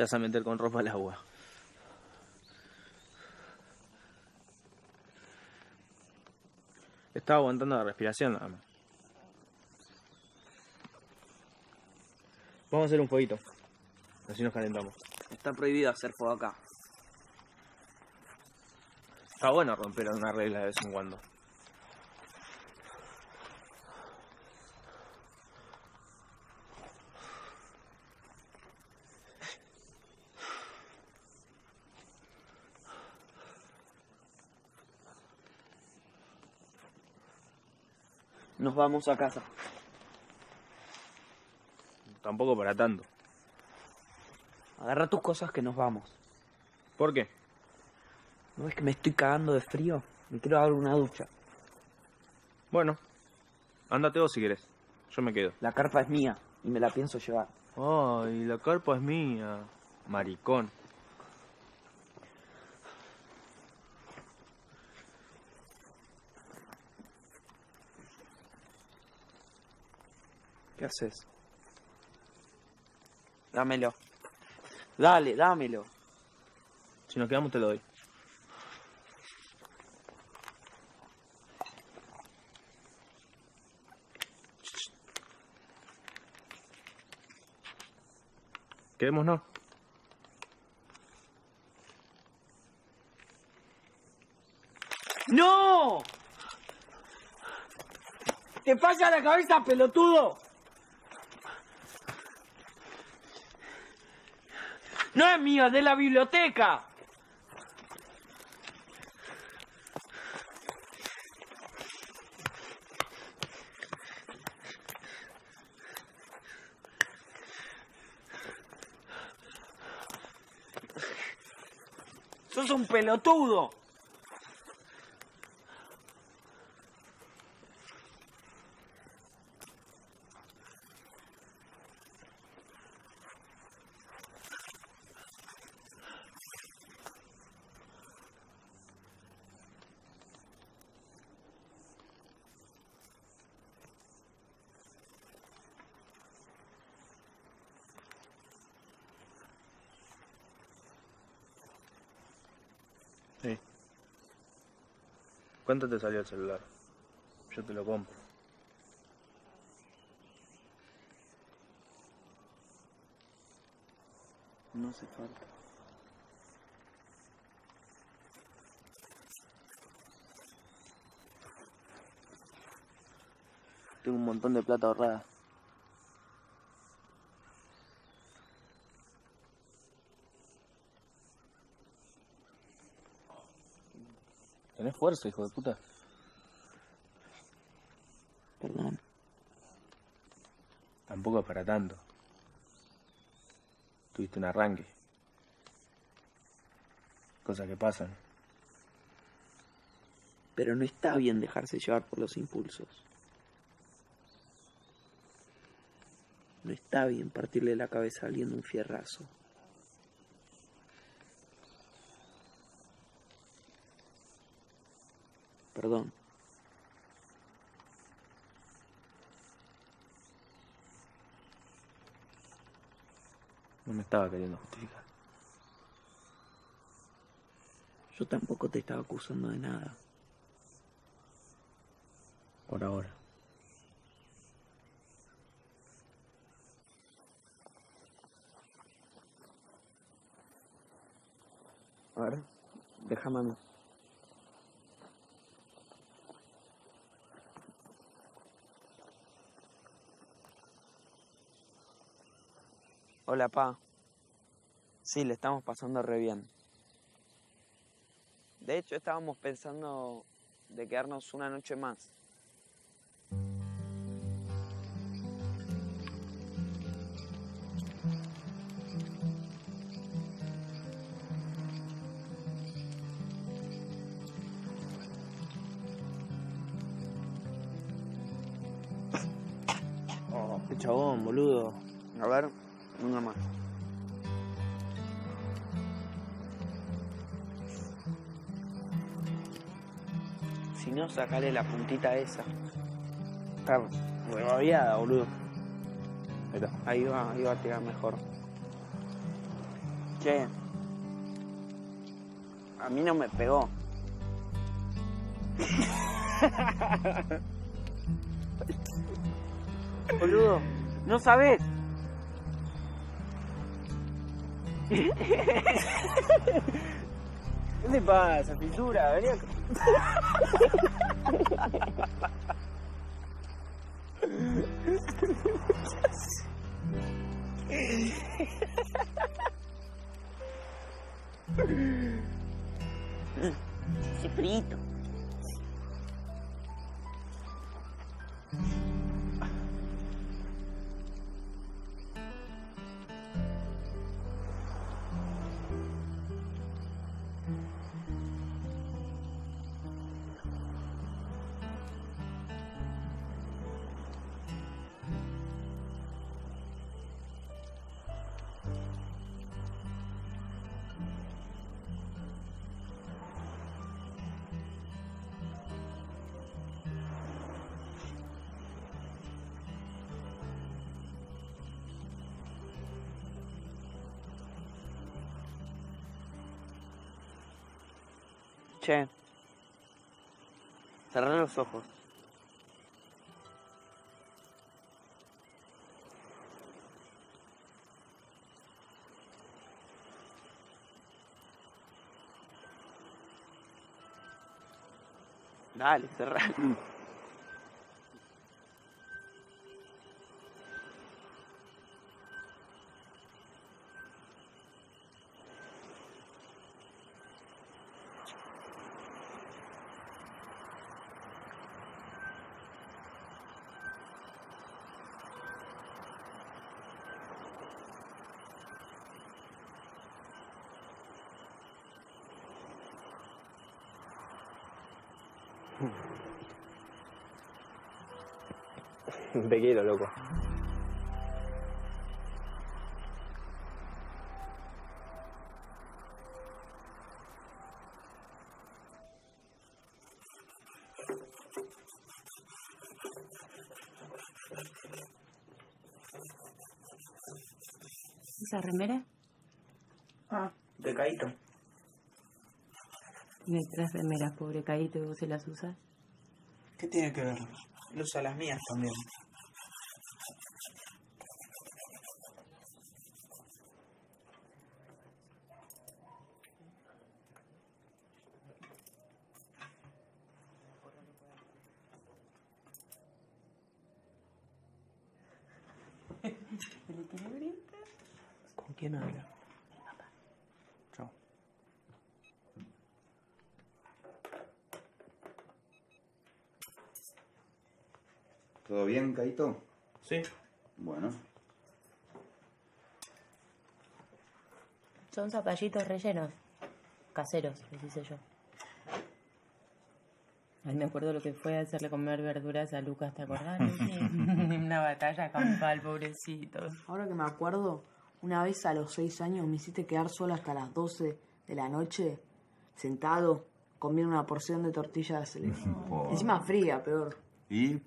Te vas a meter con ropa al agua? Estaba aguantando la respiración nada más. Vamos a hacer un fueguito. Así nos calentamos. Está prohibido hacer fuego acá. Está bueno romper una regla de vez en cuando. Vamos a casa. Tampoco para tanto. Agarra tus cosas que nos vamos. ¿Por qué? ¿No ves que me estoy cagando de frío? Me quiero dar una ducha. Bueno, ándate vos si querés. Yo me quedo. La carpa es mía y me la pienso llevar. Ay, la carpa es mía. Maricón. ¿Qué haces? Dámelo. Dale, dámelo. Si nos quedamos te lo doy. Quedémonos. ¡No! ¡Te pasa la cabeza, pelotudo! No es mío, es de la biblioteca. ¡Sos un pelotudo! Sí. ¿Cuánto te salió el celular? Yo te lo compro. No hace falta. Tengo un montón de plata ahorrada. Tenés fuerza, hijo de puta. Perdón. Tampoco es para tanto. Tuviste un arranque. Cosas que pasan. Pero no está bien dejarse llevar por los impulsos. No está bien partirle la cabeza a alguien de un fierrazo. Perdón. No me estaba queriendo justificar. Yo tampoco te estaba acusando de nada. Por ahora. A ver, déjame a mí. Hola, pa. Sí, le estamos pasando re bien. De hecho, estábamos pensando de quedarnos una noche más. Oh, qué chabón, boludo. A ver, una más. Si no, sacale la puntita esa. Está rebabiada, boludo. Ahí está. Ahí va, ahí va a tirar mejor. Che. A mí no me pegó. Boludo, no sabes. ¿Qué te pasa, fisura? Vení acá. Che. Cerrá los ojos. Dale, cerrá. Te quiero, loco. ¿Esa remera? Ah, de caíto. Tiene tres remeras, pobre Caíto, y vos se las usas. ¿Qué tiene que ver? Usa las mías también. ¿Con quién habla? Chao. ¿Todo bien, Caito? Sí. Bueno. Son zapallitos rellenos. Caseros, les hice yo. Ay, me acuerdo lo que fue hacerle comer verduras a Lucas, ¿te acordás? Una batalla campal, pobrecito. Ahora que me acuerdo, una vez a los seis años me hiciste quedar sola hasta las 12 de la noche, sentado, comiendo una porción de tortillas. Encima fría, peor. ¿Y?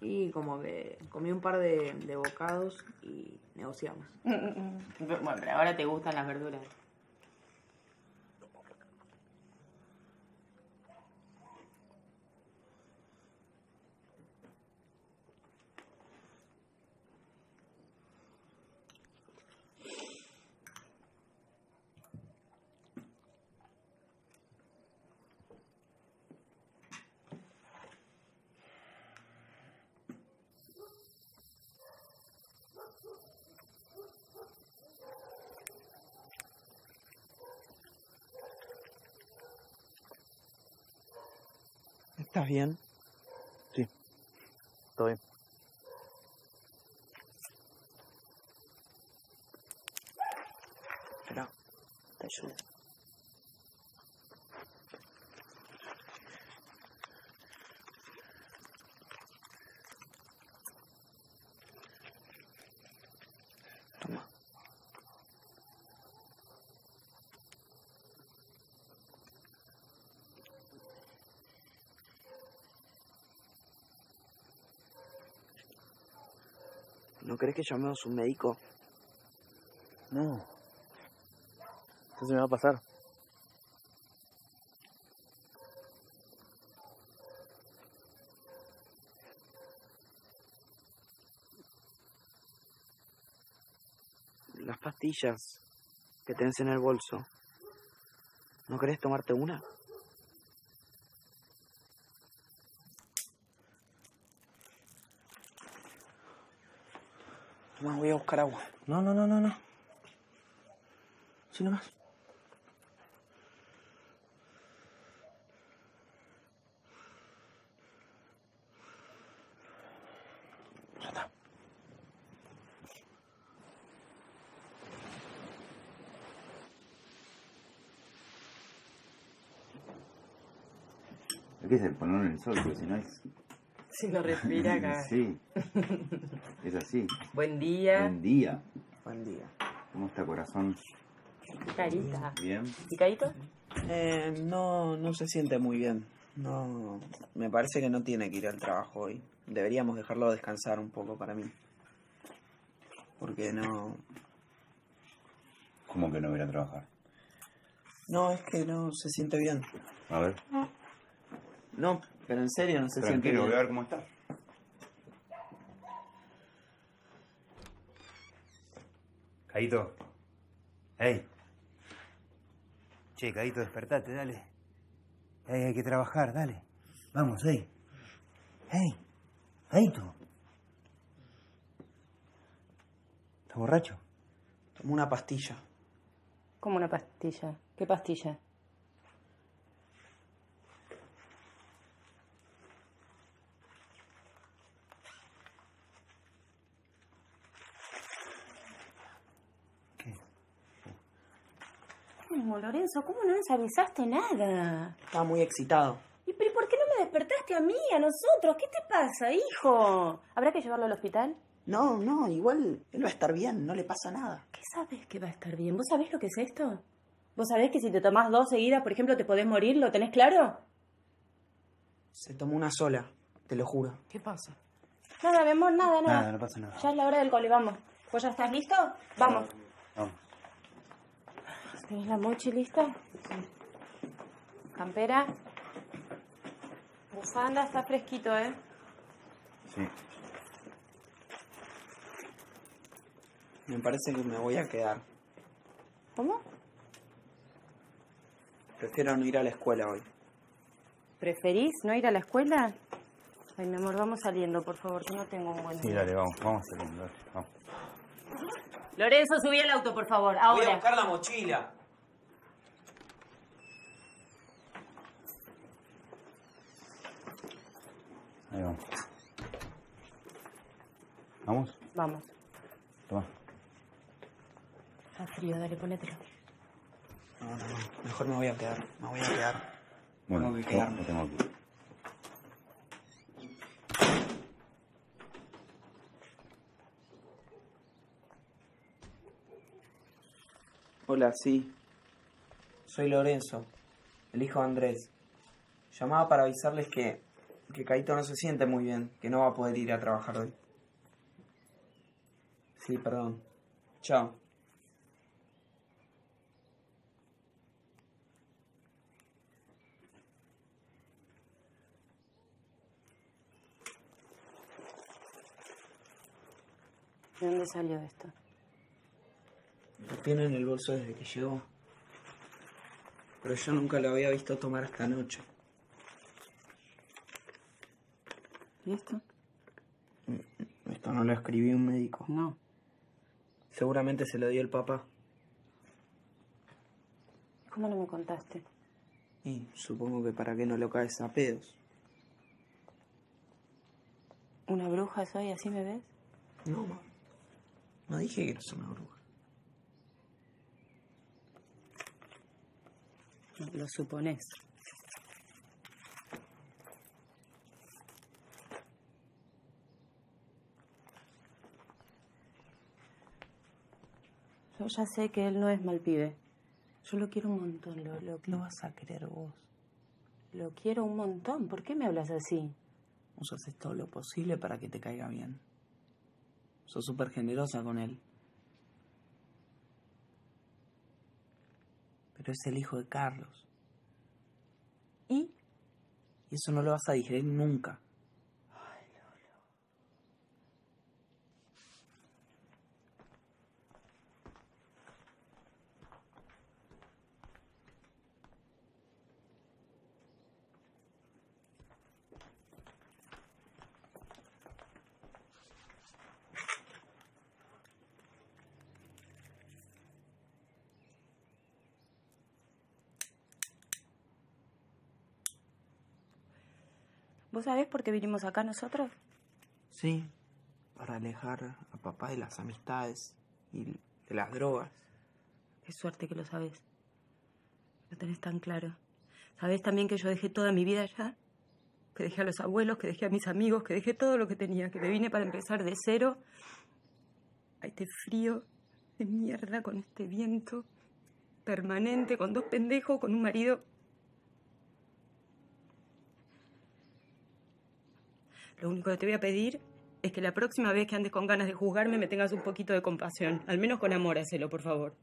Y como que comí un par de, bocados y negociamos. Bueno, pero ahora te gustan las verduras. ¿Estás bien? Sí. Todo bien. Espera, te ayudo. Toma. ¿No crees que llamemos a un médico? No. ¿Qué se me va a pasar? Las pastillas que tenés en el bolso. ¿No querés tomarte una? Toma, voy a buscar agua. No, no, no, no, no. Sí, nomás. Ya está. Hay que se ponerlo en el sol, porque si no es. Si no respira acá. Sí. Es así. Buen día. Buen día. Buen día. ¿Cómo está, corazón? Carita. ¿Bien? ¿Y Caíto? Eh, no, no se siente muy bien. No, me parece que no tiene que ir al trabajo hoy. Deberíamos dejarlo descansar un poco para mí. Porque no, ¿Cómo que no voy a trabajar? No, es que no se siente bien. A ver. No, pero en serio no se siente Tranquilo, bien. voy a ver cómo está. Caíto. Hey. Che, Caíto, despertate, dale. Hey, hay que trabajar, dale. Vamos, hey. Hey. Caíto. ¿Estás borracho? Tomé una pastilla. Como una pastilla. ¿Qué pastilla? ¿Cómo, Lorenzo? ¿Cómo no nos avisaste nada? Estaba muy excitado. ¿Y pero por qué no me despertaste a mí, a nosotros? ¿Qué te pasa, hijo? ¿Habrá que llevarlo al hospital? No, no, igual él va a estar bien, no le pasa nada. ¿Qué sabes que va a estar bien? ¿Vos sabés lo que es esto? ¿Vos sabés que si te tomás dos seguidas, por ejemplo, te podés morir? ¿Lo tenés claro? Se tomó una sola, te lo juro. ¿Qué pasa? Nada, mi amor, nada, nada. Nada, no pasa nada. Ya es la hora del cole, vamos. ¿Vos ya estás listo? Vamos. Vamos. ¿Tenés la mochi lista? Campera. Bufanda, está fresquito, ¿eh? Sí. Me parece que me voy a quedar. ¿Cómo? Prefiero no ir a la escuela hoy. ¿Preferís no ir a la escuela? Ay, mi amor, vamos saliendo, por favor, que no tengo un buen Sí, día. dale, vamos, vamos saliendo, dale, vamos. Lorenzo, subí al auto, por favor, Voy a ahora. buscar la mochila. Ahí vamos. ¿Vamos? Vamos. Toma. Está frío, dale, ponételo. No, no, no. Mejor me voy a quedar. Me voy a quedar. Bueno, Tengo que yo quedarme. me tengo ir. Hola, sí. Soy Lorenzo, el hijo de Andrés. Llamaba para avisarles que, que Caito no se siente muy bien, que no va a poder ir a trabajar hoy. Sí, perdón. Chao. ¿De dónde salió esto? Lo tiene en el bolso desde que llegó. Pero yo nunca lo había visto tomar esta noche. ¿Y esto? Esto no lo escribió un médico. No. Seguramente se lo dio el papá. ¿Cómo no me contaste? Y supongo que para que no lo caes a pedos. ¿Una bruja soy? ¿Así me ves? No, ma. No dije que eres una bruja. Lo suponés. Yo ya sé que él no es mal pibe. Yo lo quiero un montón, lo, lo, Lo vas a querer vos. lo quiero un montón. ¿Por qué me hablas así? Vos haces todo lo posible para que te caiga bien. Sos súper generosa con él. Pero es el hijo de Carlos. ¿Y? Y eso no lo vas a digerir nunca. ¿Vos sabés por qué vinimos acá nosotros? Sí, para alejar a papá de las amistades y de las drogas. Qué suerte que lo sabes. Lo tenés tan claro. ¿Sabés también que yo dejé toda mi vida allá? Que dejé a los abuelos, que dejé a mis amigos, que dejé todo lo que tenía, que me vine para empezar de cero. A este frío de mierda, con este viento permanente, con dos pendejos, con un marido. Lo único que te voy a pedir es que la próxima vez que andes con ganas de juzgarme me tengas un poquito de compasión. Al menos con amor, hacelo, por favor.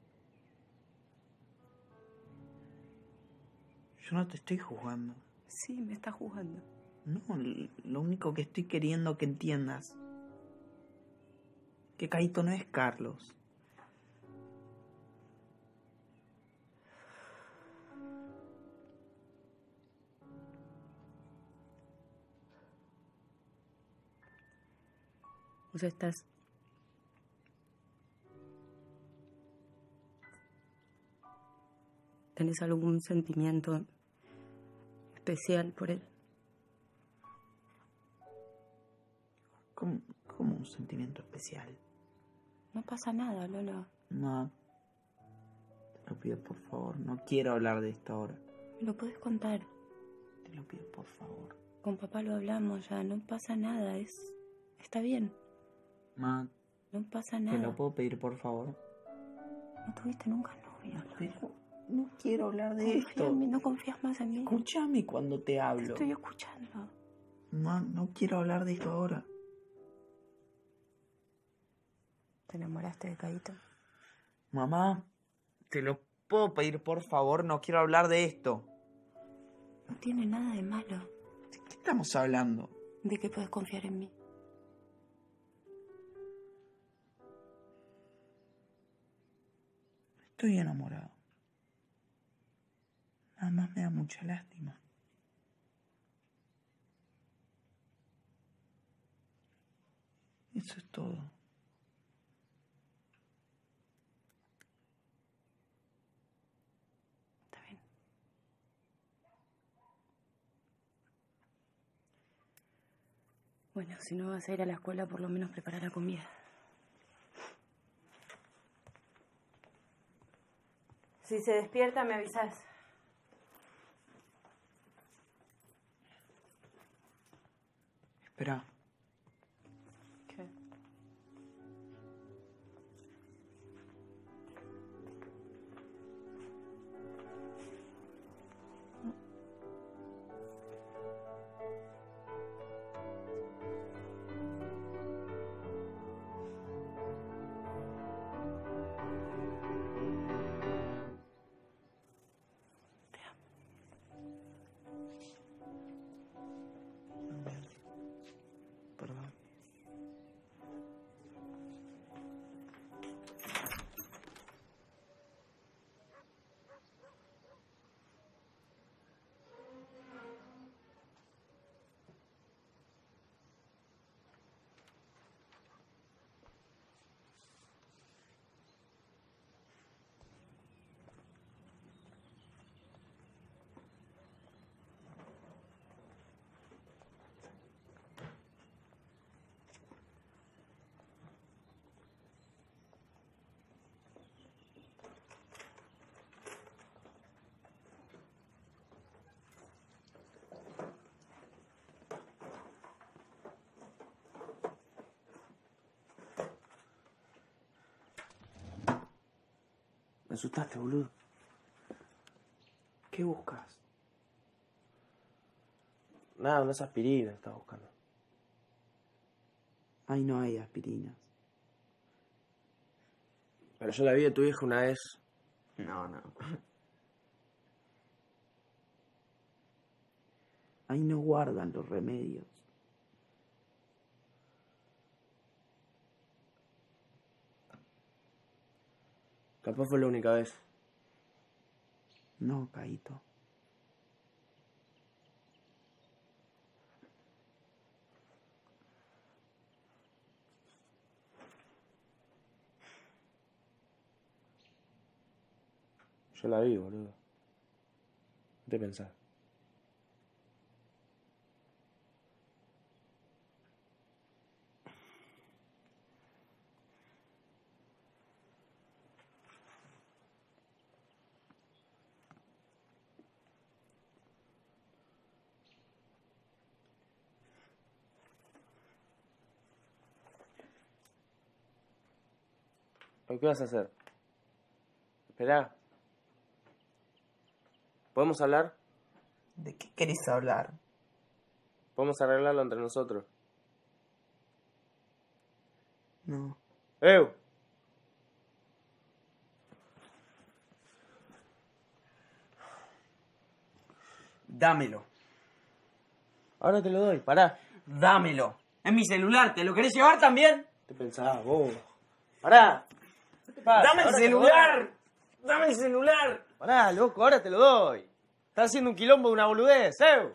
Yo no te estoy juzgando. Sí, me está juzgando. No, lo único que estoy queriendo que entiendas. Que Caito no es Carlos. Vos estás... ¿Tenés algún sentimiento especial por él? Como, como un sentimiento especial. No pasa nada, Lolo. No. Te lo pido por favor. No quiero hablar de esto ahora. Me lo puedes contar. Te lo pido por favor. Con papá lo hablamos ya. No pasa nada. Es... Está bien. Ma, No pasa ¿te nada. lo puedo pedir por favor? No tuviste nunca novio. Pero no quiero hablar de Confía esto. en mí, no confías más en mí. Escúchame cuando te Te hablo. estoy escuchando. Ma, no quiero hablar de esto ahora. ¿Te enamoraste de Caito? Mamá, te lo puedo pedir por favor. No quiero hablar de esto. No tiene nada de malo. ¿De qué estamos hablando? ¿De que puedes confiar en mí? Estoy enamorado. Nada más me da mucha lástima. Eso es todo. Está bien. Bueno, si no vas a ir a la escuela, por lo menos prepara la comida. Si se despierta, me avisas. Espera. Asustaste, boludo. ¿Qué buscas? Nada, unas aspirinas estaba buscando. Ay, no hay aspirinas. Pero yo la vi de tu hija una vez. No, no. Ahí no guardan los remedios. Capaz fue la única vez. No, Caito. Yo la vi, boludo. ¿Qué te pensás? Qué vas a hacer? Esperá. ¿Podemos hablar? ¿De qué querés hablar? Podemos arreglarlo entre nosotros. No. ¡Eu! Dámelo. Ahora te lo doy, pará. Dámelo. Es mi celular, ¿te lo querés llevar también? Te pensaba, vos. Pará. ¡Dame el Ahora celular! ¡Dame el celular! Pará, loco, ahora te lo doy. Estás haciendo un quilombo de una boludez, ¿eh?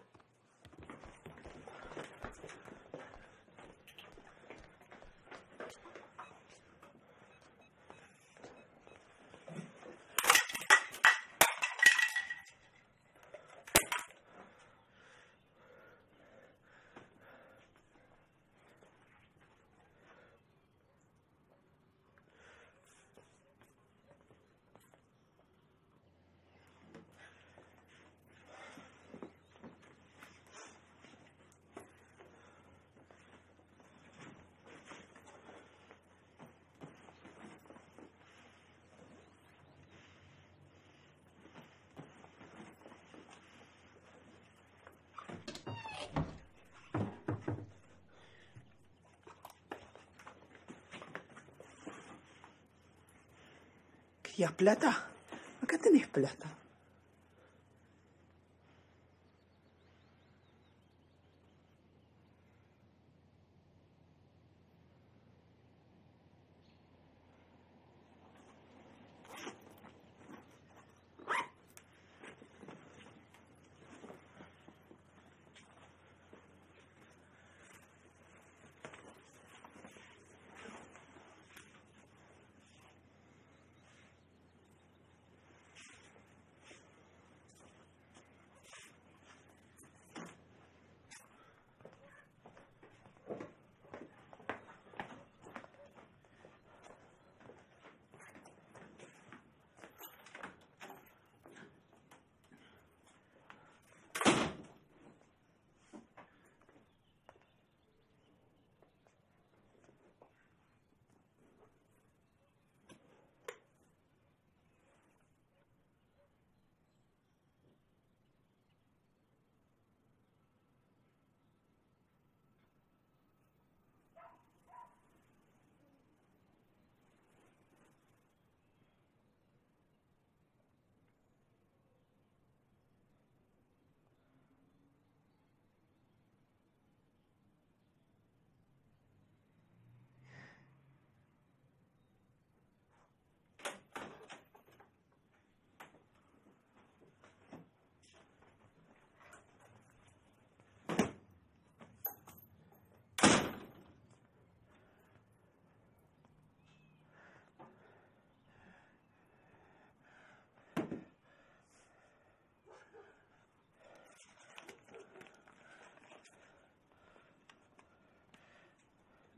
¿Querías plata? Acá tenés plata.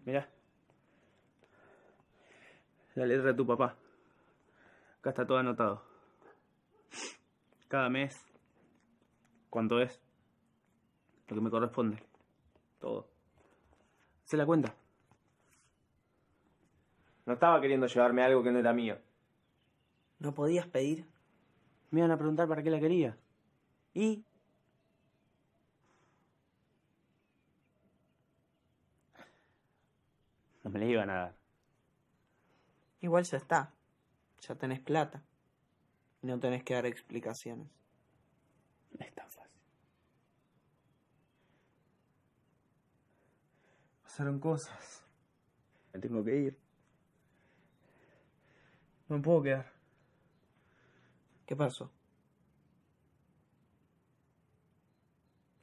Mirá. La letra de tu papá. Acá está todo anotado. Cada mes. ¿Cuánto es? Lo que me corresponde. Todo. ¿Se la cuenta? No estaba queriendo llevarme algo que no era mío. ¿No podías pedir? Me iban a preguntar para qué la quería. ¿Y? Me la iban a dar. Igual ya está. Ya tenés plata. Y no tenés que dar explicaciones. No es tan fácil. Pasaron cosas. Me tengo que ir. No me puedo quedar. ¿Qué pasó?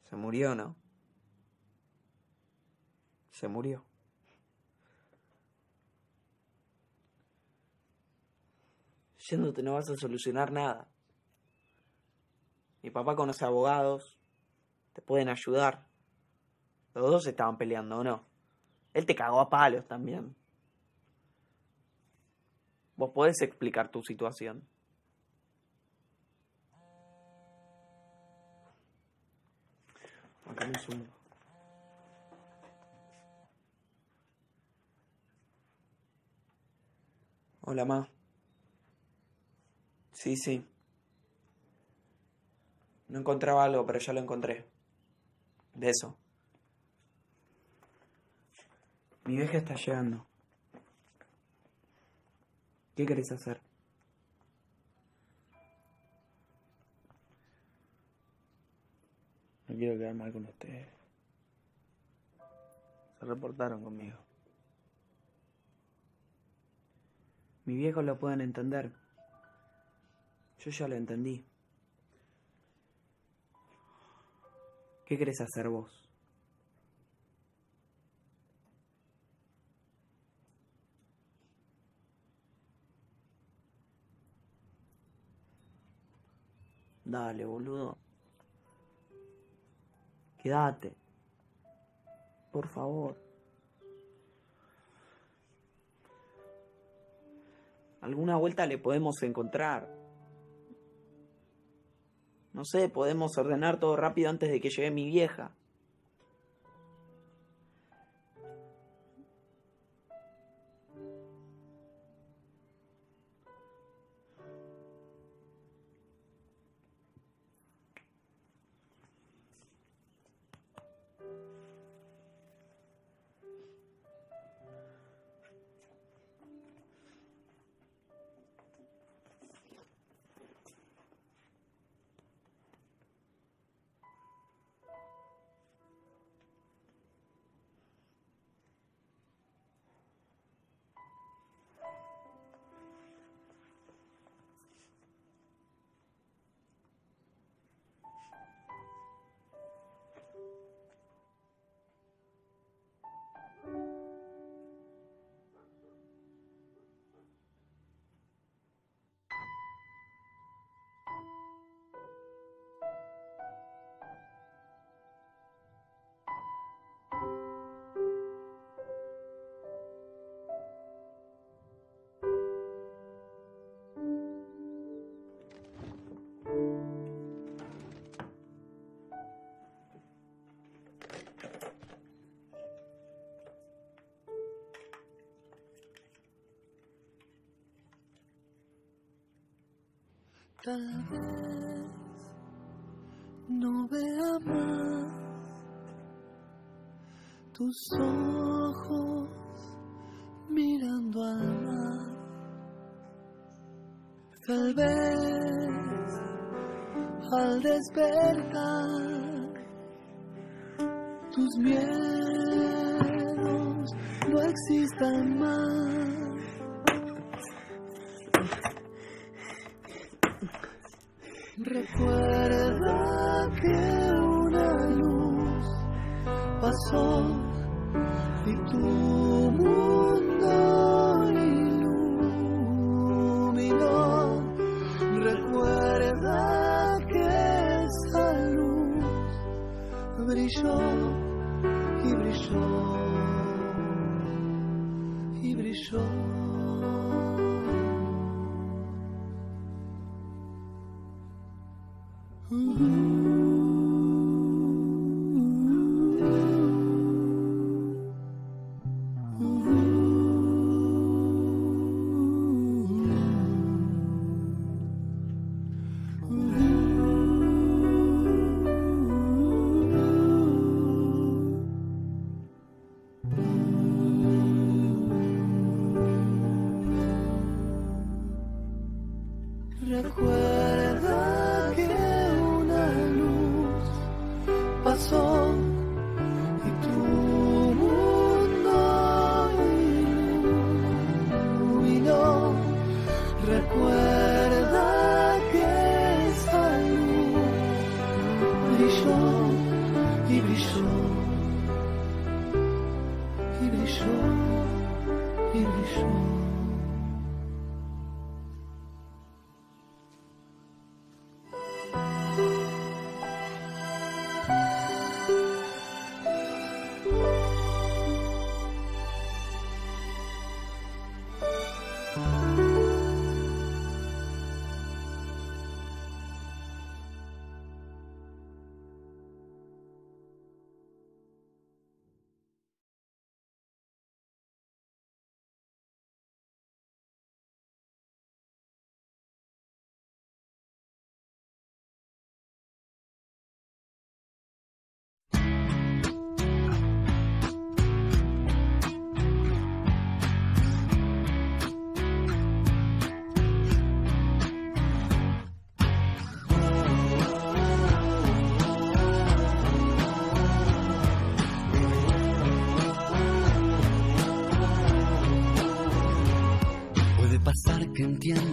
Se murió, ¿no? Se murió. No vas a solucionar nada. Mi papá conoce abogados. Te pueden ayudar. Los dos estaban peleando, ¿o no? Él te cagó a palos también. Vos podés explicar tu situación. Acá un segundo. Hola, ma. Sí, sí. No encontraba algo, pero ya lo encontré. Beso. Mi vieja está llegando. ¿Qué querés hacer? quedar mal con usted. Se reportaron conmigo. Mis viejos lo pueden entender. Yo ya lo entendí. ¿Qué querés hacer vos? Dale, boludo. Quédate. Por favor. Alguna vuelta le podemos encontrar. No sé, podemos ordenar todo rápido antes de que llegue mi vieja. Tal vez no vea más tus ojos mirando al mar. Tal vez al despertar tus miedos no existan más. Que una luz pasó y tu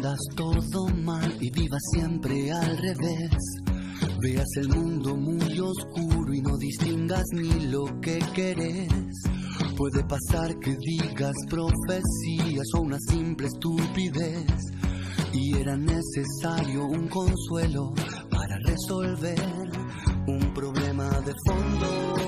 entiendas todo mal y vivas siempre al revés. Veas el mundo muy oscuro y no distingas ni lo que querés. Puede pasar que digas profecías o una simple estupidez. Y era necesario un consuelo para resolver un problema de fondo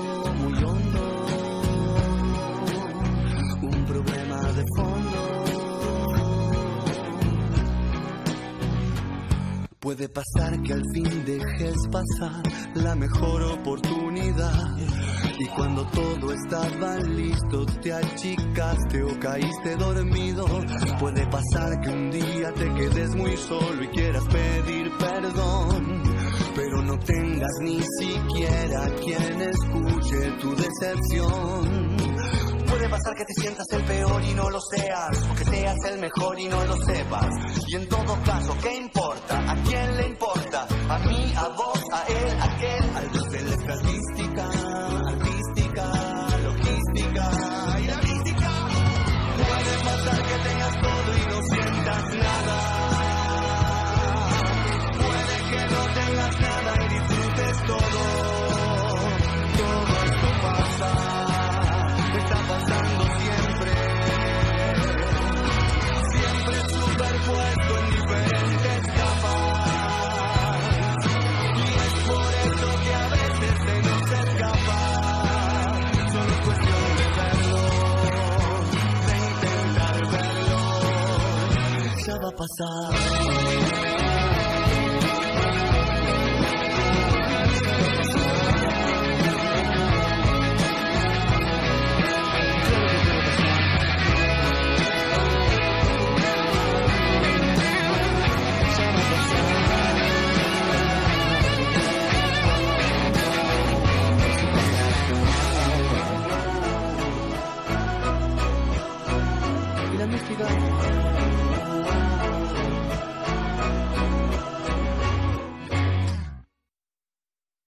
Puede pasar que al fin dejes pasar la mejor oportunidad. Y cuando todo estaba listo, te achicaste o caíste dormido. Puede pasar que un día te quedes muy solo y quieras pedir perdón. Pero no tengas ni siquiera quien escuche tu decepción. Puede pasar que te sientas el peor y no lo seas, o que seas el mejor y no lo sepas. Y en todo caso, ¿qué importa? ¿A quién le importa? ¿A mí, a vos, a él, a aquel? pasar.